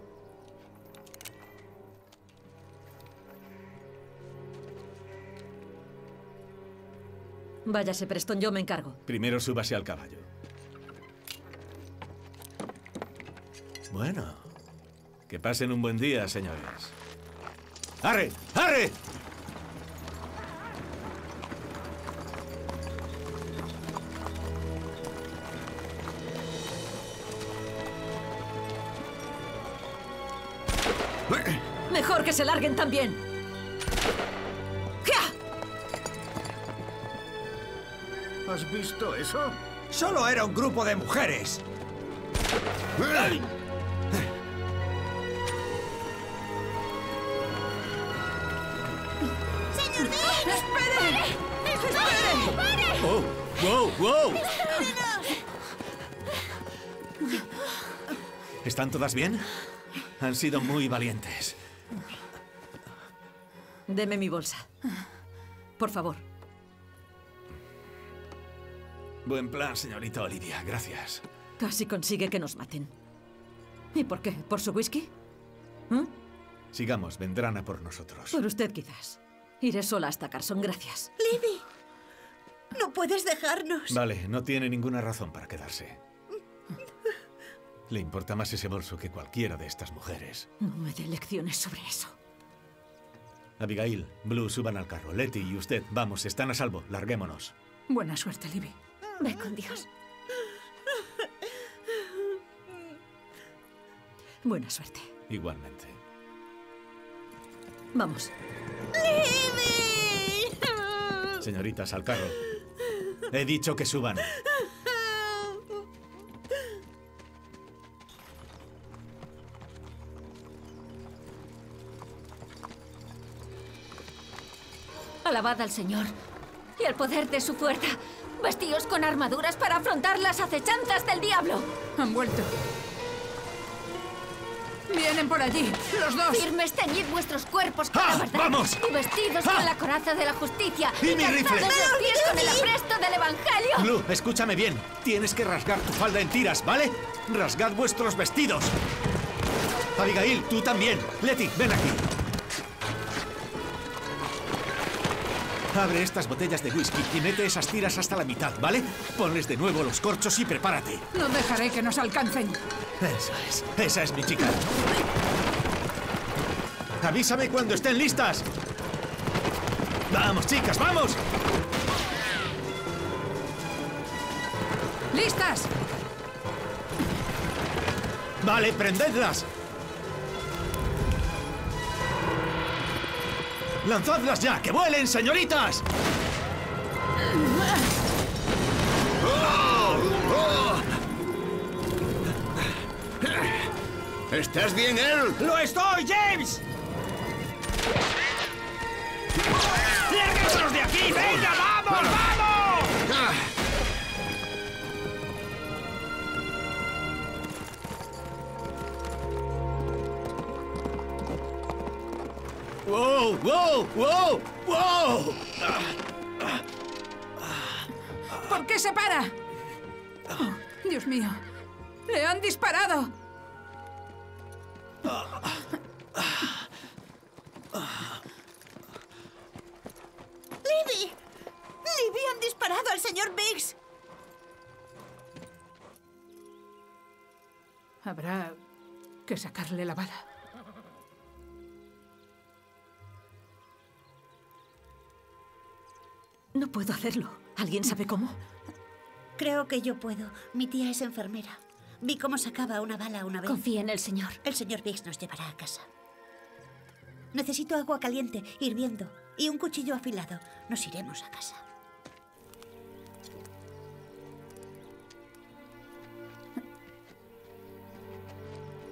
Váyase, Preston, yo me encargo. Primero súbase al caballo. Bueno, que pasen un buen día, señores. ¡Arre! ¡Arre! Que se larguen también. ¿Has visto eso? Solo era un grupo de mujeres. ¡Señor Biggs! ¡Espere! ¡Espere! ¡Pare! ¡Oh! ¡Wow! ¡Wow! ¿Están todas bien? Han sido muy valientes. Deme mi bolsa. Por favor. Buen plan, señorita Olivia. Gracias. Casi consigue que nos maten. ¿Y por qué? ¿Por su whisky? ¿Mm? Sigamos, vendrán a por nosotros. Por usted, quizás. Iré sola hasta Carson, gracias. Libby, no puedes dejarnos. Vale, no tiene ninguna razón para quedarse. Le importa más ese bolso que cualquiera de estas mujeres. No me dé lecciones sobre eso. Abigail, Blue, suban al carro. Letty y usted, vamos, están a salvo. Larguémonos. Buena suerte, Libby. Ve con Dios. Buena suerte. Igualmente. Vamos. ¡Libby! Señoritas, al carro. He dicho que suban. Alabad al Señor y el poder de su fuerza. Vestíos con armaduras para afrontar las acechanzas del diablo. Han vuelto. Vienen por allí, los dos. Firmes teñid vuestros cuerpos con ¡Ah! la verdad. ¡Vamos! Y vestidos ¡Ah! con la coraza de la justicia. ¡Y mi rifle! los pies con el apresto del evangelio. Blue, escúchame bien. Tienes que rasgar tu falda en tiras, ¿vale? Rasgad vuestros vestidos. Abigail, tú también. Letty, ven aquí. Abre estas botellas de whisky y mete esas tiras hasta la mitad, ¿vale? Ponles de nuevo los corchos y prepárate. No dejaré que nos alcancen. Esa es, esa es mi chica. Avísame cuando estén listas. Vamos, chicas, vamos. ¡Listas! Vale, prendedlas. ¡Lanzadlas ya! ¡Que vuelen, señoritas! ¿Estás bien, Earl? ¡Lo estoy, James! ¡Larguémonos de aquí! ¡Venga, ¡Wow! ¡Wow! ¡Wow! ¿Por qué se para? Oh, Dios mío. ¡Le han disparado! ¡Libby! ¡Libby han disparado al señor Biggs! Habrá que sacarle la bala. No puedo hacerlo. ¿Alguien sabe cómo? Creo que yo puedo. Mi tía es enfermera. Vi cómo sacaba una bala una vez. Confía en el señor. El señor Biggs nos llevará a casa. Necesito agua caliente, hirviendo, y un cuchillo afilado. Nos iremos a casa.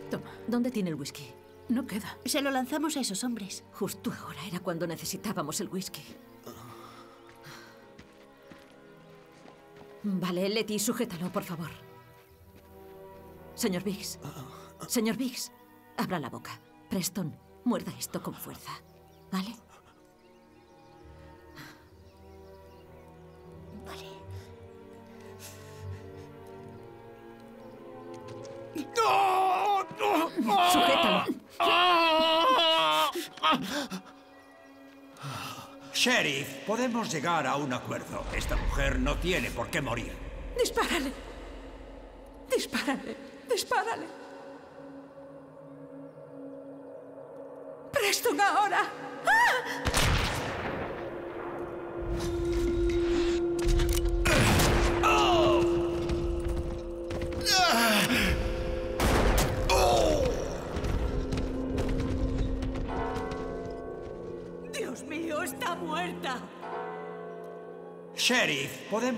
Toma. ¿Dónde tiene el whisky? No queda. Se lo lanzamos a esos hombres. Justo ahora era cuando necesitábamos el whisky. Vale, Letty, sujétalo, por favor. Señor Biggs. Señor Biggs, abra la boca. Preston, muerda esto con fuerza. ¿Vale? Sheriff, podemos llegar a un acuerdo. Esta mujer no tiene por qué morir. Dispárale. Dispárale. Dispárale.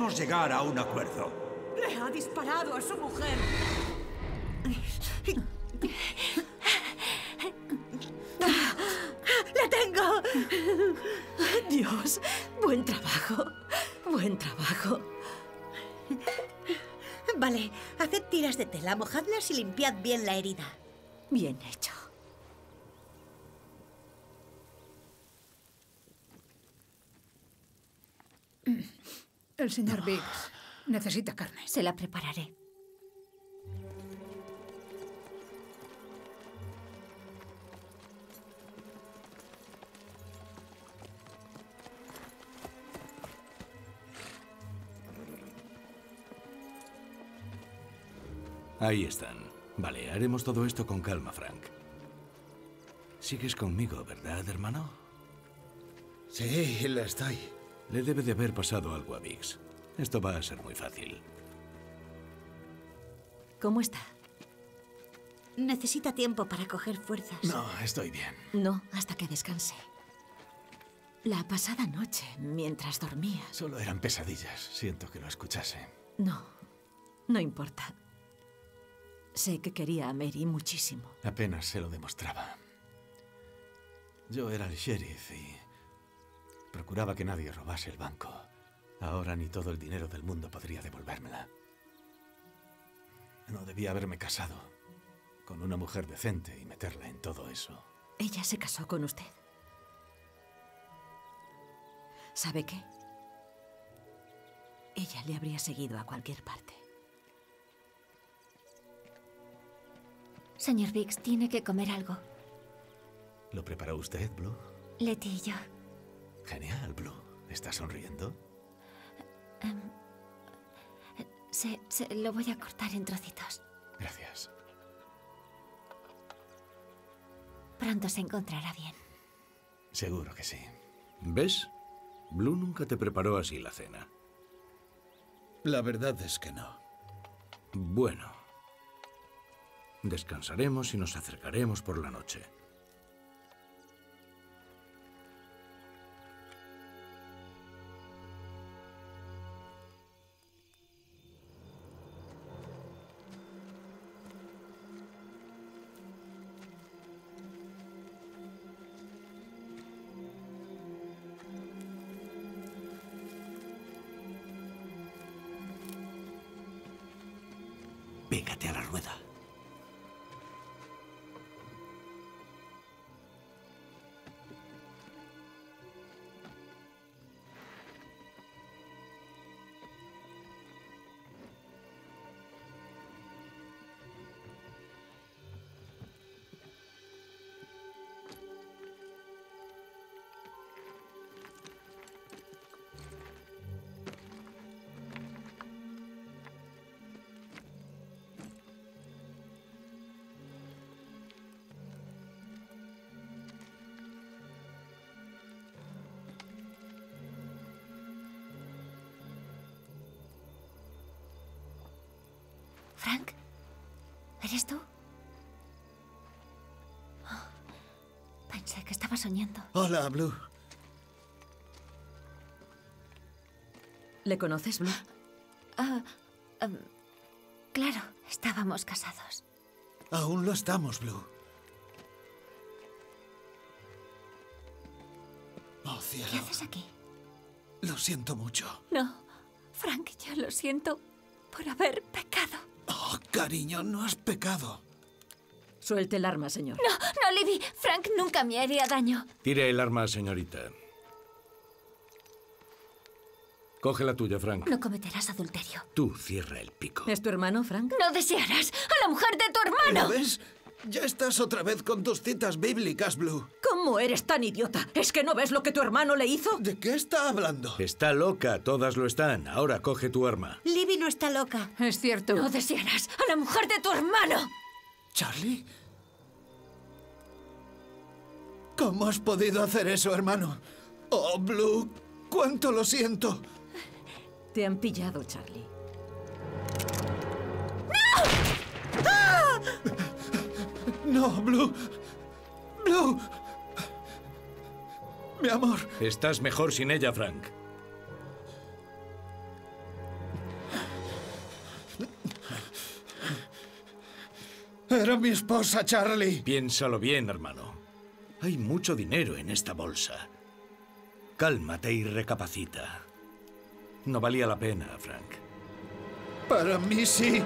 Llegar a un acuerdo. Le ha disparado a su mujer. ¡La tengo! Dios, buen trabajo. Buen trabajo. Vale, haced tiras de tela, mojadlas y limpiad bien la herida. Bien hecho. El señor Biggs necesita carne. Se la prepararé. Ahí están. Vale, haremos todo esto con calma, Frank. Sigues conmigo, ¿verdad, hermano? Sí, lo estoy. Le debe de haber pasado algo a Biggs. Esto va a ser muy fácil. ¿Cómo está? Necesita tiempo para coger fuerzas. No, estoy bien. No, hasta que descanse. La pasada noche, mientras dormía. Solo eran pesadillas. Siento que lo escuchase. No, no importa. Sé que quería a Mary muchísimo. Apenas se lo demostraba. Yo era el sheriff y procuraba que nadie robase el banco. Ahora ni todo el dinero del mundo podría devolvérmela. No debía haberme casado con una mujer decente y meterla en todo eso. Ella se casó con usted. ¿Sabe qué? Ella le habría seguido a cualquier parte. Señor Biggs, tiene que comer algo. ¿Lo preparó usted, Blue? Letty y yo. Genial, Blue. ¿Está sonriendo? Em, se, se lo voy a cortar en trocitos. Gracias. Pronto se encontrará bien. Seguro que sí. ¿Ves? Blue nunca te preparó así la cena. La verdad es que no. Bueno. Descansaremos y nos acercaremos por la noche. ¿Eres tú? Oh, pensé que estaba soñando. Hola, Blue. ¿Le conoces, Blue? Ah, em, claro, estábamos casados. Aún lo estamos, Blue. Oh, cielo. ¿Qué haces aquí? Lo siento mucho. No, Frank, yo lo siento por haber pecado. Cariño, no has pecado. Suelte el arma, señor. No, no, Libby. Frank nunca me haría daño. Tire el arma, señorita. Coge la tuya, Frank. No cometerás adulterio. Tú cierra el pico. ¿Es tu hermano, Frank? No desearás a la mujer de tu hermano. ¿Lo ves? Ya estás otra vez con tus citas bíblicas, Blue. ¿Cómo eres tan idiota? ¿Es que no ves lo que tu hermano le hizo? ¿De qué está hablando? Está loca, todas lo están. Ahora coge tu arma. Libby no está loca. Es cierto. No desearás a la mujer de tu hermano. ¿Charlie? ¿Cómo has podido hacer eso, hermano? Oh, Blue, cuánto lo siento. Te han pillado, Charlie. No, Blue. Blue. Mi amor. Estás mejor sin ella, Frank. Era mi esposa, Charlie. Piénsalo bien, hermano. Hay mucho dinero en esta bolsa. Cálmate y recapacita. No valía la pena, Frank. Para mí sí.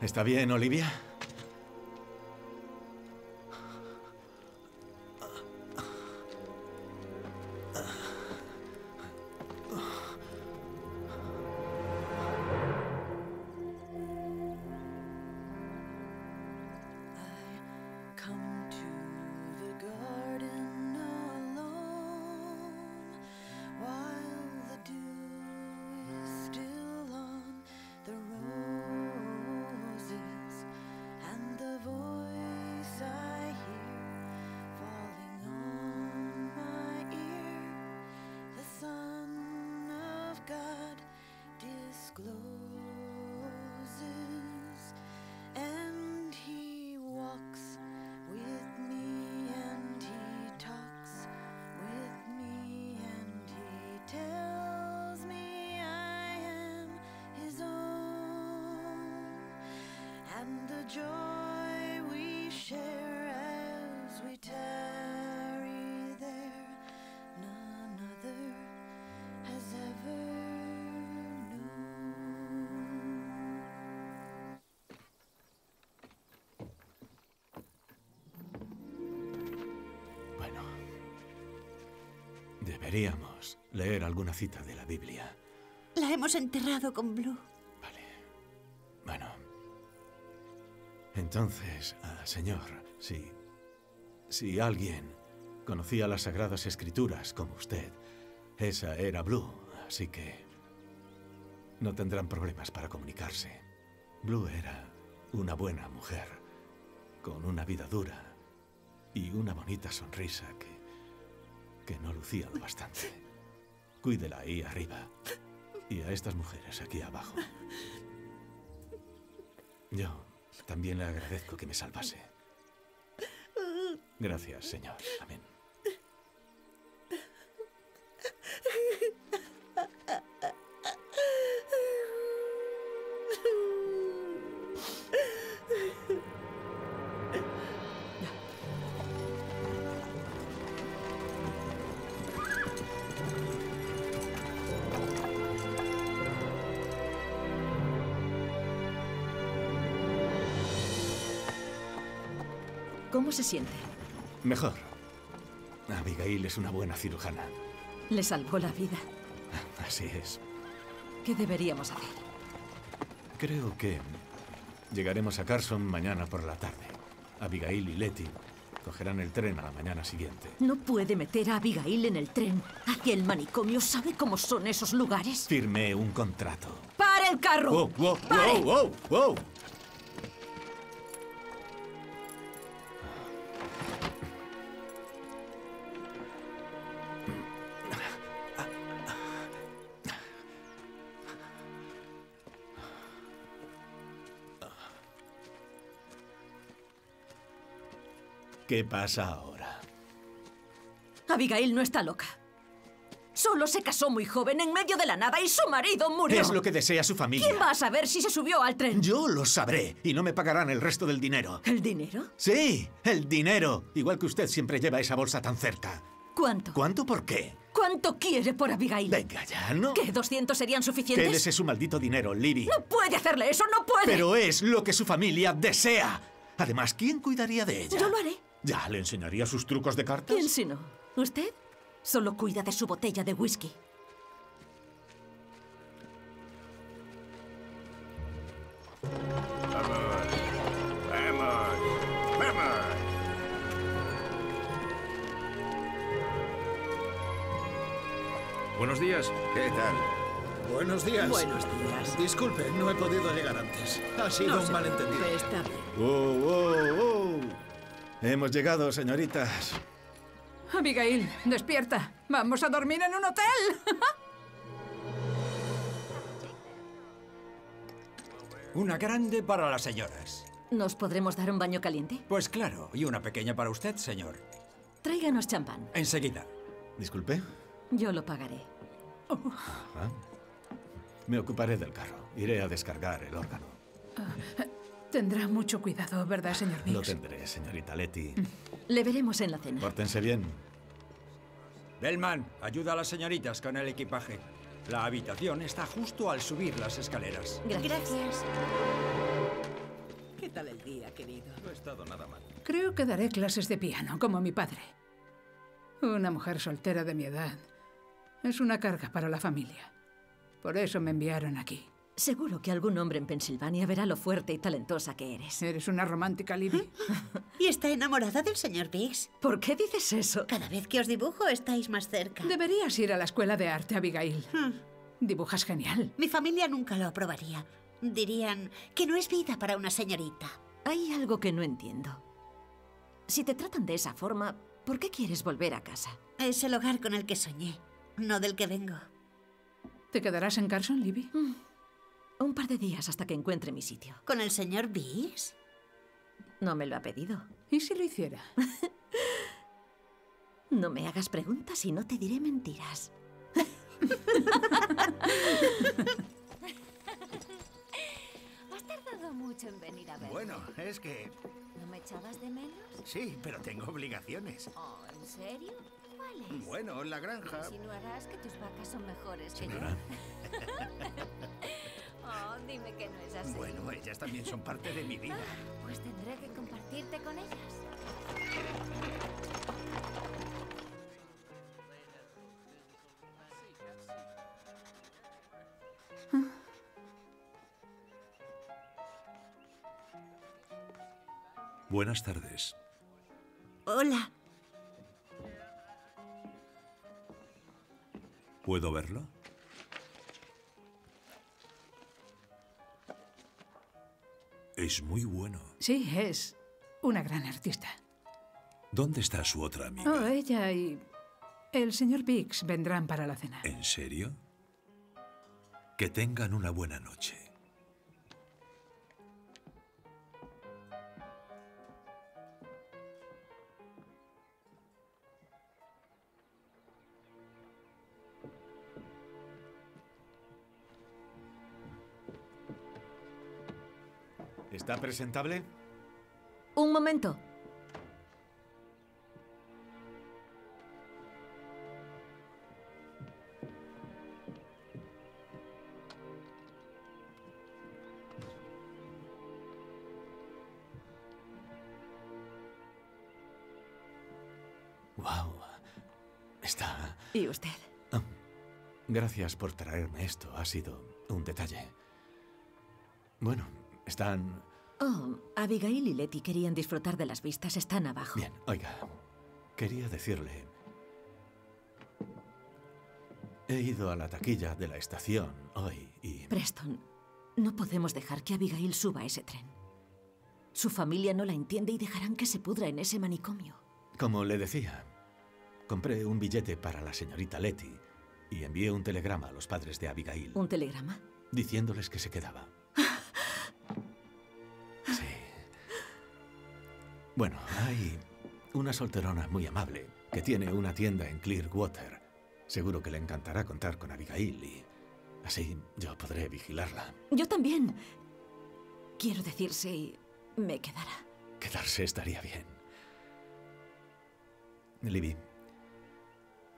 ¿Está bien, Olivia? Deberíamos leer alguna cita de la Biblia. La hemos enterrado con Blue. Bueno. Entonces, ah, señor, si. Si alguien conocía las Sagradas Escrituras como usted, esa era Blue, así que. No tendrán problemas para comunicarse. Blue era una buena mujer, con una vida dura y una bonita sonrisa que. Que no lucía lo bastante. Cuídela ahí arriba y a estas mujeres aquí abajo. Yo también le agradezco que me salvase. Gracias, Señor. Amén. Siente? Mejor. Abigail es una buena cirujana. Le salvó la vida. Así es. ¿Qué deberíamos hacer? Creo que llegaremos a Carson mañana por la tarde. Abigail y Letty cogerán el tren a la mañana siguiente. No puede meter a Abigail en el tren hacia el manicomio. ¿Sabe cómo son esos lugares? Firmé un contrato. ¡Para el carro! ¡Wow, wow, ¡Pare! wow, wow, wow! ¿Qué pasa ahora? Abigail no está loca. Solo se casó muy joven en medio de la nada y su marido murió. Es lo que desea su familia. ¿Quién va a saber si se subió al tren? Yo lo sabré y no me pagarán el resto del dinero. ¿El dinero? Sí, el dinero. Igual que usted siempre lleva esa bolsa tan cerca. ¿Cuánto? ¿Cuánto por qué? ¿Cuánto quiere por Abigail? Venga ya, ¿no? ¿Qué? ¿200 serían suficientes? Quédese su maldito dinero, Libby. No puede hacerle eso, no puede. Pero es lo que su familia desea. Además, ¿quién cuidaría de ella? Yo lo haré. ¿Ya le enseñaría sus trucos de cartas? ¿Quién si no? ¿Usted? Solo cuida de su botella de whisky. Buenos días. ¿Qué tal? Buenos días. Buenos días. Disculpe, no he podido llegar antes. Ha sido No un malentendido. preocupe, Está bien. ¡Oh, oh, oh! Hemos llegado, señoritas. Abigail, despierta. Vamos a dormir en un hotel. Una grande para las señoras. ¿Nos podremos dar un baño caliente? Pues claro, y una pequeña para usted, señor. Tráiganos champán. Enseguida. Disculpe. Yo lo pagaré. Ah. Me ocuparé del carro. Iré a descargar el órgano. Tendrá mucho cuidado, ¿verdad, señor Lo Biggs? tendré, señorita Letty. Le veremos en la cena. Pórtense bien. Bellman, ayuda a las señoritas con el equipaje. La habitación está justo al subir las escaleras. Gracias. ¿Qué tal el día, querido? No he estado nada mal. Creo que daré clases de piano, como mi padre. Una mujer soltera de mi edad es una carga para la familia. Por eso me enviaron aquí. Seguro que algún hombre en Pensilvania verá lo fuerte y talentosa que eres. Eres una romántica, Libby. ¿Y está enamorada del señor Biggs? ¿Por qué dices eso? Cada vez que os dibujo estáis más cerca. Deberías ir a la escuela de arte, Abigail. Dibujas genial. Mi familia nunca lo aprobaría. Dirían que no es vida para una señorita. Hay algo que no entiendo. Si te tratan de esa forma, ¿por qué quieres volver a casa? Es el hogar con el que soñé, no del que vengo. ¿Te quedarás en Carson, Libby? Un par de días hasta que encuentre mi sitio. ¿Con el señor Biggs? No me lo ha pedido. ¿Y si lo hiciera? No me hagas preguntas y no te diré mentiras. ¿Has tardado mucho en venir a verme? Bueno, es que... ¿No me echabas de menos? Sí, pero tengo obligaciones. Oh, ¿En serio? ¿Cuáles? Bueno, en la granja... ¿Insinuarás que tus vacas son mejores que yo? oh, dime que no es así. Bueno, ellas también son parte de mi vida. Pues tendré que compartirte con ellas. Buenas tardes. Hola. ¿Puedo verlo? Es muy bueno. Sí, es una gran artista. ¿Dónde está su otra amiga? Oh, ella y el señor Biggs vendrán para la cena. ¿En serio? Que tengan una buena noche. ¿Está presentable? Un momento. ¡Wow! Está... ¿Y usted? Gracias por traerme esto. Ha sido un detalle. Bueno, están... Oh, Abigail y Letty querían disfrutar de las vistas. Están abajo. Bien, oiga. Quería decirle... He ido a la taquilla de la estación hoy y... Preston, no podemos dejar que Abigail suba a ese tren. Su familia no la entiende y dejarán que se pudra en ese manicomio. Como le decía, compré un billete para la señorita Letty y envié un telegrama a los padres de Abigail ¿Un telegrama? diciéndoles que se quedaba. Bueno, hay Una solterona muy amable, que tiene una tienda en Clearwater. Seguro que le encantará contar con Abigail y así yo podré vigilarla. Yo también. Quiero decir, si me quedara. Quedarse estaría bien. Libby.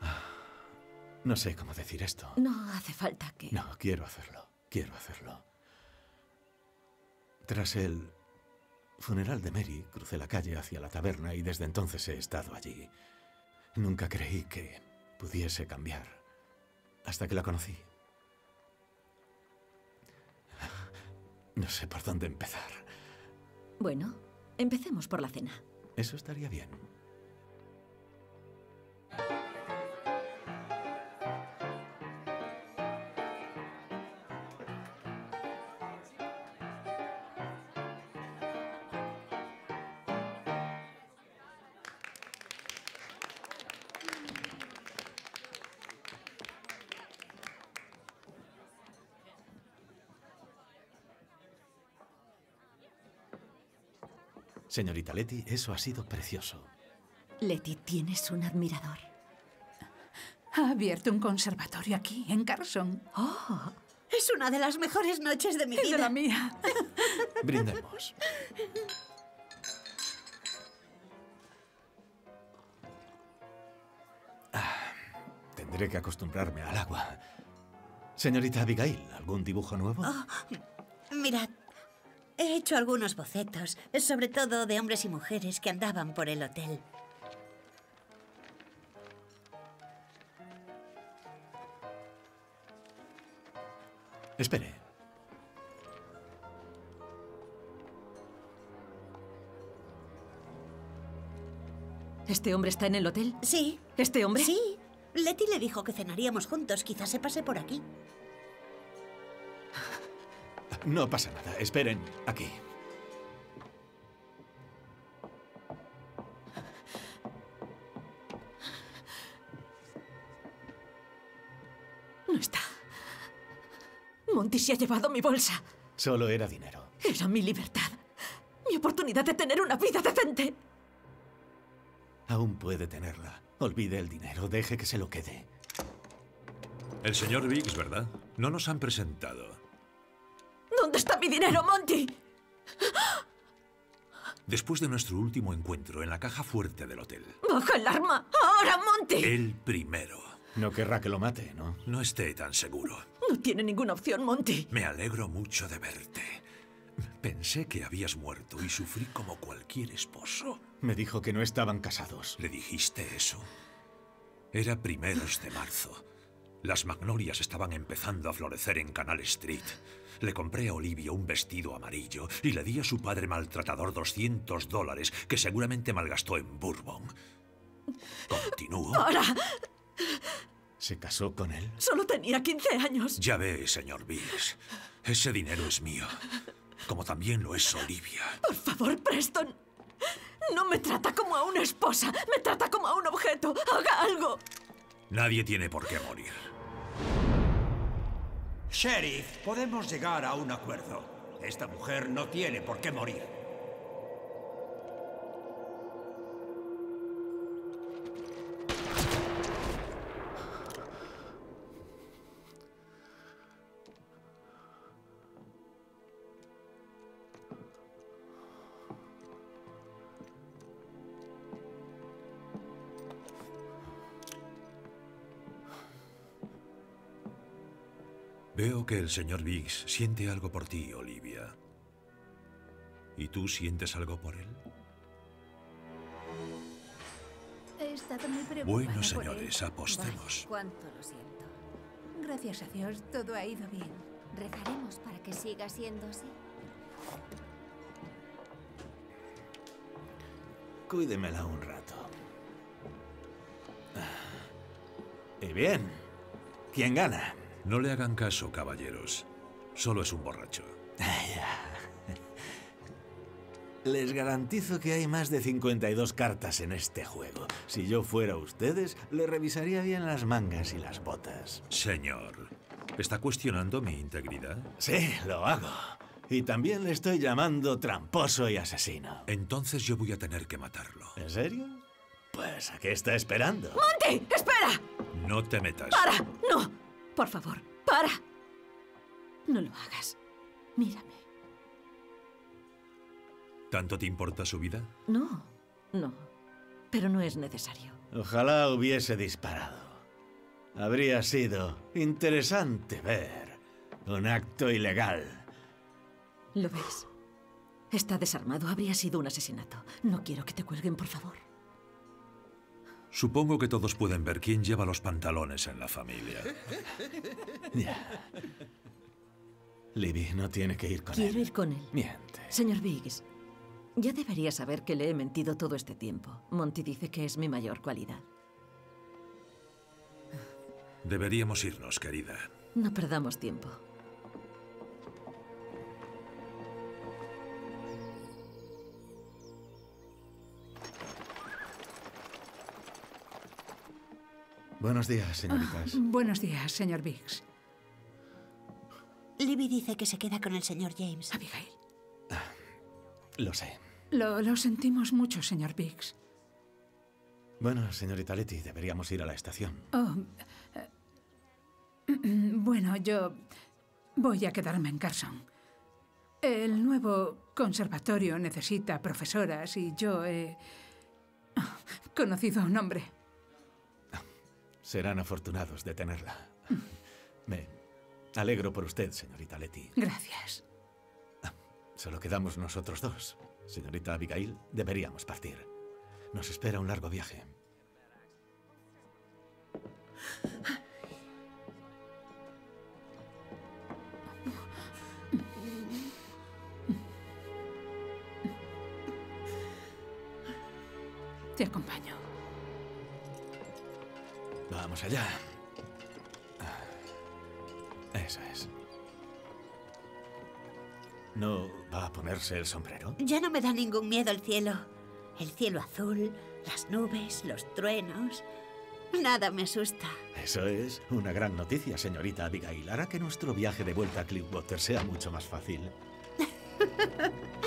ah, No sé cómo decir esto. No hace falta que... No, quiero hacerlo. Quiero hacerlo. Tras el funeral de Mary, crucé la calle hacia la taberna y desde entonces he estado allí. Nunca creí que pudiese cambiar. Hasta que la conocí. No sé por dónde empezar. Bueno, empecemos por la cena. Eso estaría bien. Señorita Letty, eso ha sido precioso. Letty, tienes un admirador. Ha abierto un conservatorio aquí, en Carson. ¡Oh! Es una de las mejores noches de mi Y de vida. la mía. Brindemos. Ah, tendré que acostumbrarme al agua. Señorita Abigail, ¿algún dibujo nuevo? Oh, mirad, he hecho algunos bocetos, sobre todo de hombres y mujeres que andaban por el hotel. Espere. ¿Este hombre está en el hotel? Sí. ¿Este hombre? Sí. Letty le dijo que cenaríamos juntos. Quizás se pase por aquí. No pasa nada. Esperen aquí. No está. Monty se ha llevado mi bolsa. Solo era dinero. Era mi libertad. Mi oportunidad de tener una vida decente. Aún puede tenerla. Olvide el dinero. Deje que se lo quede. El señor Biggs, ¿verdad? No nos han presentado. ¿Dónde está mi dinero, Monty? Después de nuestro último encuentro en la caja fuerte del hotel. Baja el arma. Ahora, Monty. El primero. No querrá que lo mate, ¿no? No esté tan seguro. No tiene ninguna opción, Monty. Me alegro mucho de verte. Pensé que habías muerto y sufrí como cualquier esposo. Me dijo que no estaban casados. ¿Le dijiste eso? Era primeros de marzo. Las magnolias estaban empezando a florecer en Canal Street. Le compré a Olivia un vestido amarillo y le di a su padre maltratador 200 dólares que seguramente malgastó en Bourbon. Continúo. ¡Para! ¿Se casó con él? Solo tenía 15 años. Ya ve, señor Biggs. Ese dinero es mío. Como también lo es Olivia. Por favor, Preston. No me trata como a una esposa. Me trata como a un objeto. Haga algo. Nadie tiene por qué morir. Sheriff, podemos llegar a un acuerdo. Esta mujer no tiene por qué morir. Que el señor Biggs siente algo por ti, Olivia. ¿Y tú sientes algo por él? He estado muy preocupada Bueno, por señores, él. apostemos. Vaya, cuánto lo siento. Gracias a Dios, todo ha ido bien. Rezaremos para que siga siendo así. Cuídemela un rato. Ah. Y bien, ¿quién gana? No le hagan caso, caballeros. Solo es un borracho. Les garantizo que hay más de 52 cartas en este juego. Si yo fuera ustedes, le revisaría bien las mangas y las botas. Señor, ¿está cuestionando mi integridad? Sí, lo hago. Y también le estoy llamando tramposo y asesino. Entonces yo voy a tener que matarlo. ¿En serio? Pues, ¿a qué está esperando? ¡Monty! ¡Espera! No te metas. ¡Para! ¡No! Por favor, para. No lo hagas. Mírame. ¿Tanto te importa su vida? No, no. Pero no es necesario. Ojalá hubiese disparado. Habría sido interesante ver un acto ilegal. ¿Lo ves? Está desarmado. Habría sido un asesinato. No quiero que te cuelguen, por favor. Supongo que todos pueden ver quién lleva los pantalones en la familia. Ya. Libby no tiene que ir con Quiero él. ir con él. Miente. Señor Biggs, ya debería saber que le he mentido todo este tiempo. Monty dice que es mi mayor cualidad. Deberíamos irnos, querida. No perdamos tiempo. Buenos días, señoritas. Buenos días, señor Biggs. Libby dice que se queda con el señor James. Abigail. Lo sé. Lo, lo sentimos mucho, señor Biggs. Bueno, señorita Letty, deberíamos ir a la estación. Oh, eh, bueno, yo voy a quedarme en Carson. El nuevo conservatorio necesita profesoras y yo he conocido a un hombre. Serán afortunados de tenerla. Me alegro por usted, señorita Letty. Gracias. Solo quedamos nosotros dos. Señorita Abigail, deberíamos partir. Nos espera un largo viaje. Te acompaño. Vamos allá. Eso es. ¿No va a ponerse el sombrero? Ya no me da ningún miedo el cielo. El cielo azul, las nubes, los truenos. Nada me asusta. Eso es una gran noticia, señorita Abigail. Hará que nuestro viaje de vuelta a Clearwater sea mucho más fácil.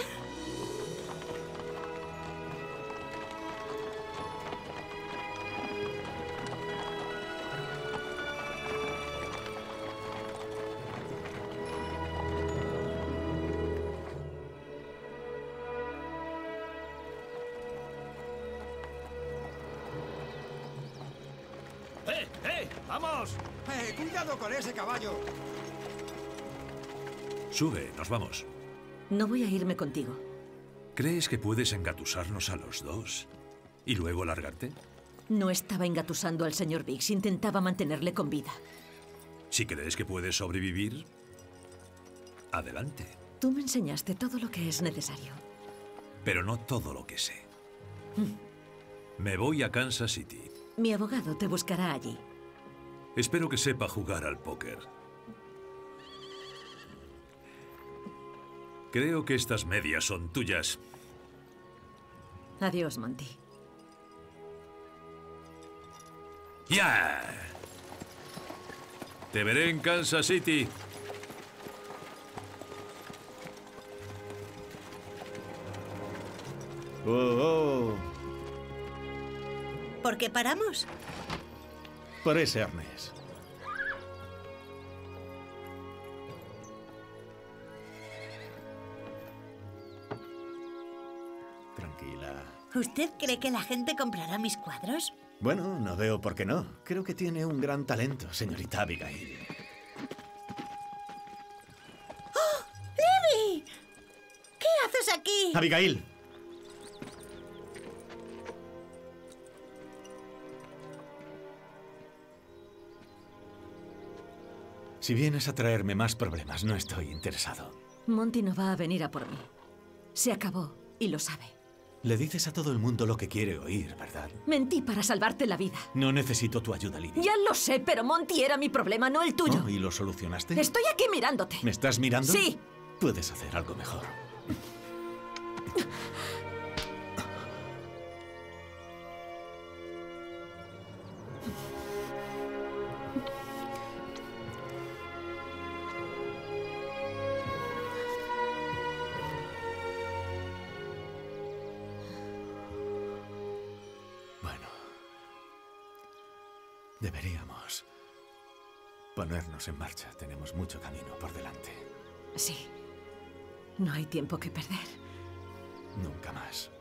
nos vamos. No voy a irme contigo. ¿Crees que puedes engatusarnos a los dos y luego largarte? No estaba engatusando al señor Biggs. Intentaba mantenerle con vida. Si crees que puedes sobrevivir, adelante. Tú me enseñaste todo lo que es necesario. Pero no todo lo que sé. Me voy a Kansas City. Mi abogado te buscará allí. Espero que sepa jugar al póker. Creo que estas medias son tuyas. Adiós, Monty. ¡Ya! Te veré en Kansas City. Oh, oh, ¿Por qué paramos? por ese arnés. ¿Usted cree que la gente comprará mis cuadros? Bueno, no veo por qué no. Creo que tiene un gran talento, señorita Abigail. ¡Oh! ¡Libby! ¿Qué haces aquí? Abigail. Si vienes a traerme más problemas, no estoy interesado. Monty no va a venir a por mí. Se acabó y lo sabe. Le dices a todo el mundo lo que quiere oír, ¿verdad? Mentí para salvarte la vida. No necesito tu ayuda, Libby. Ya lo sé, pero Monty era mi problema, no el tuyo. Oh, ¿Y lo solucionaste? Estoy aquí mirándote. ¿Me estás mirando? Sí. Puedes hacer algo mejor. Ponernos en marcha. Tenemos mucho camino por delante. Sí. No hay tiempo que perder. Nunca más.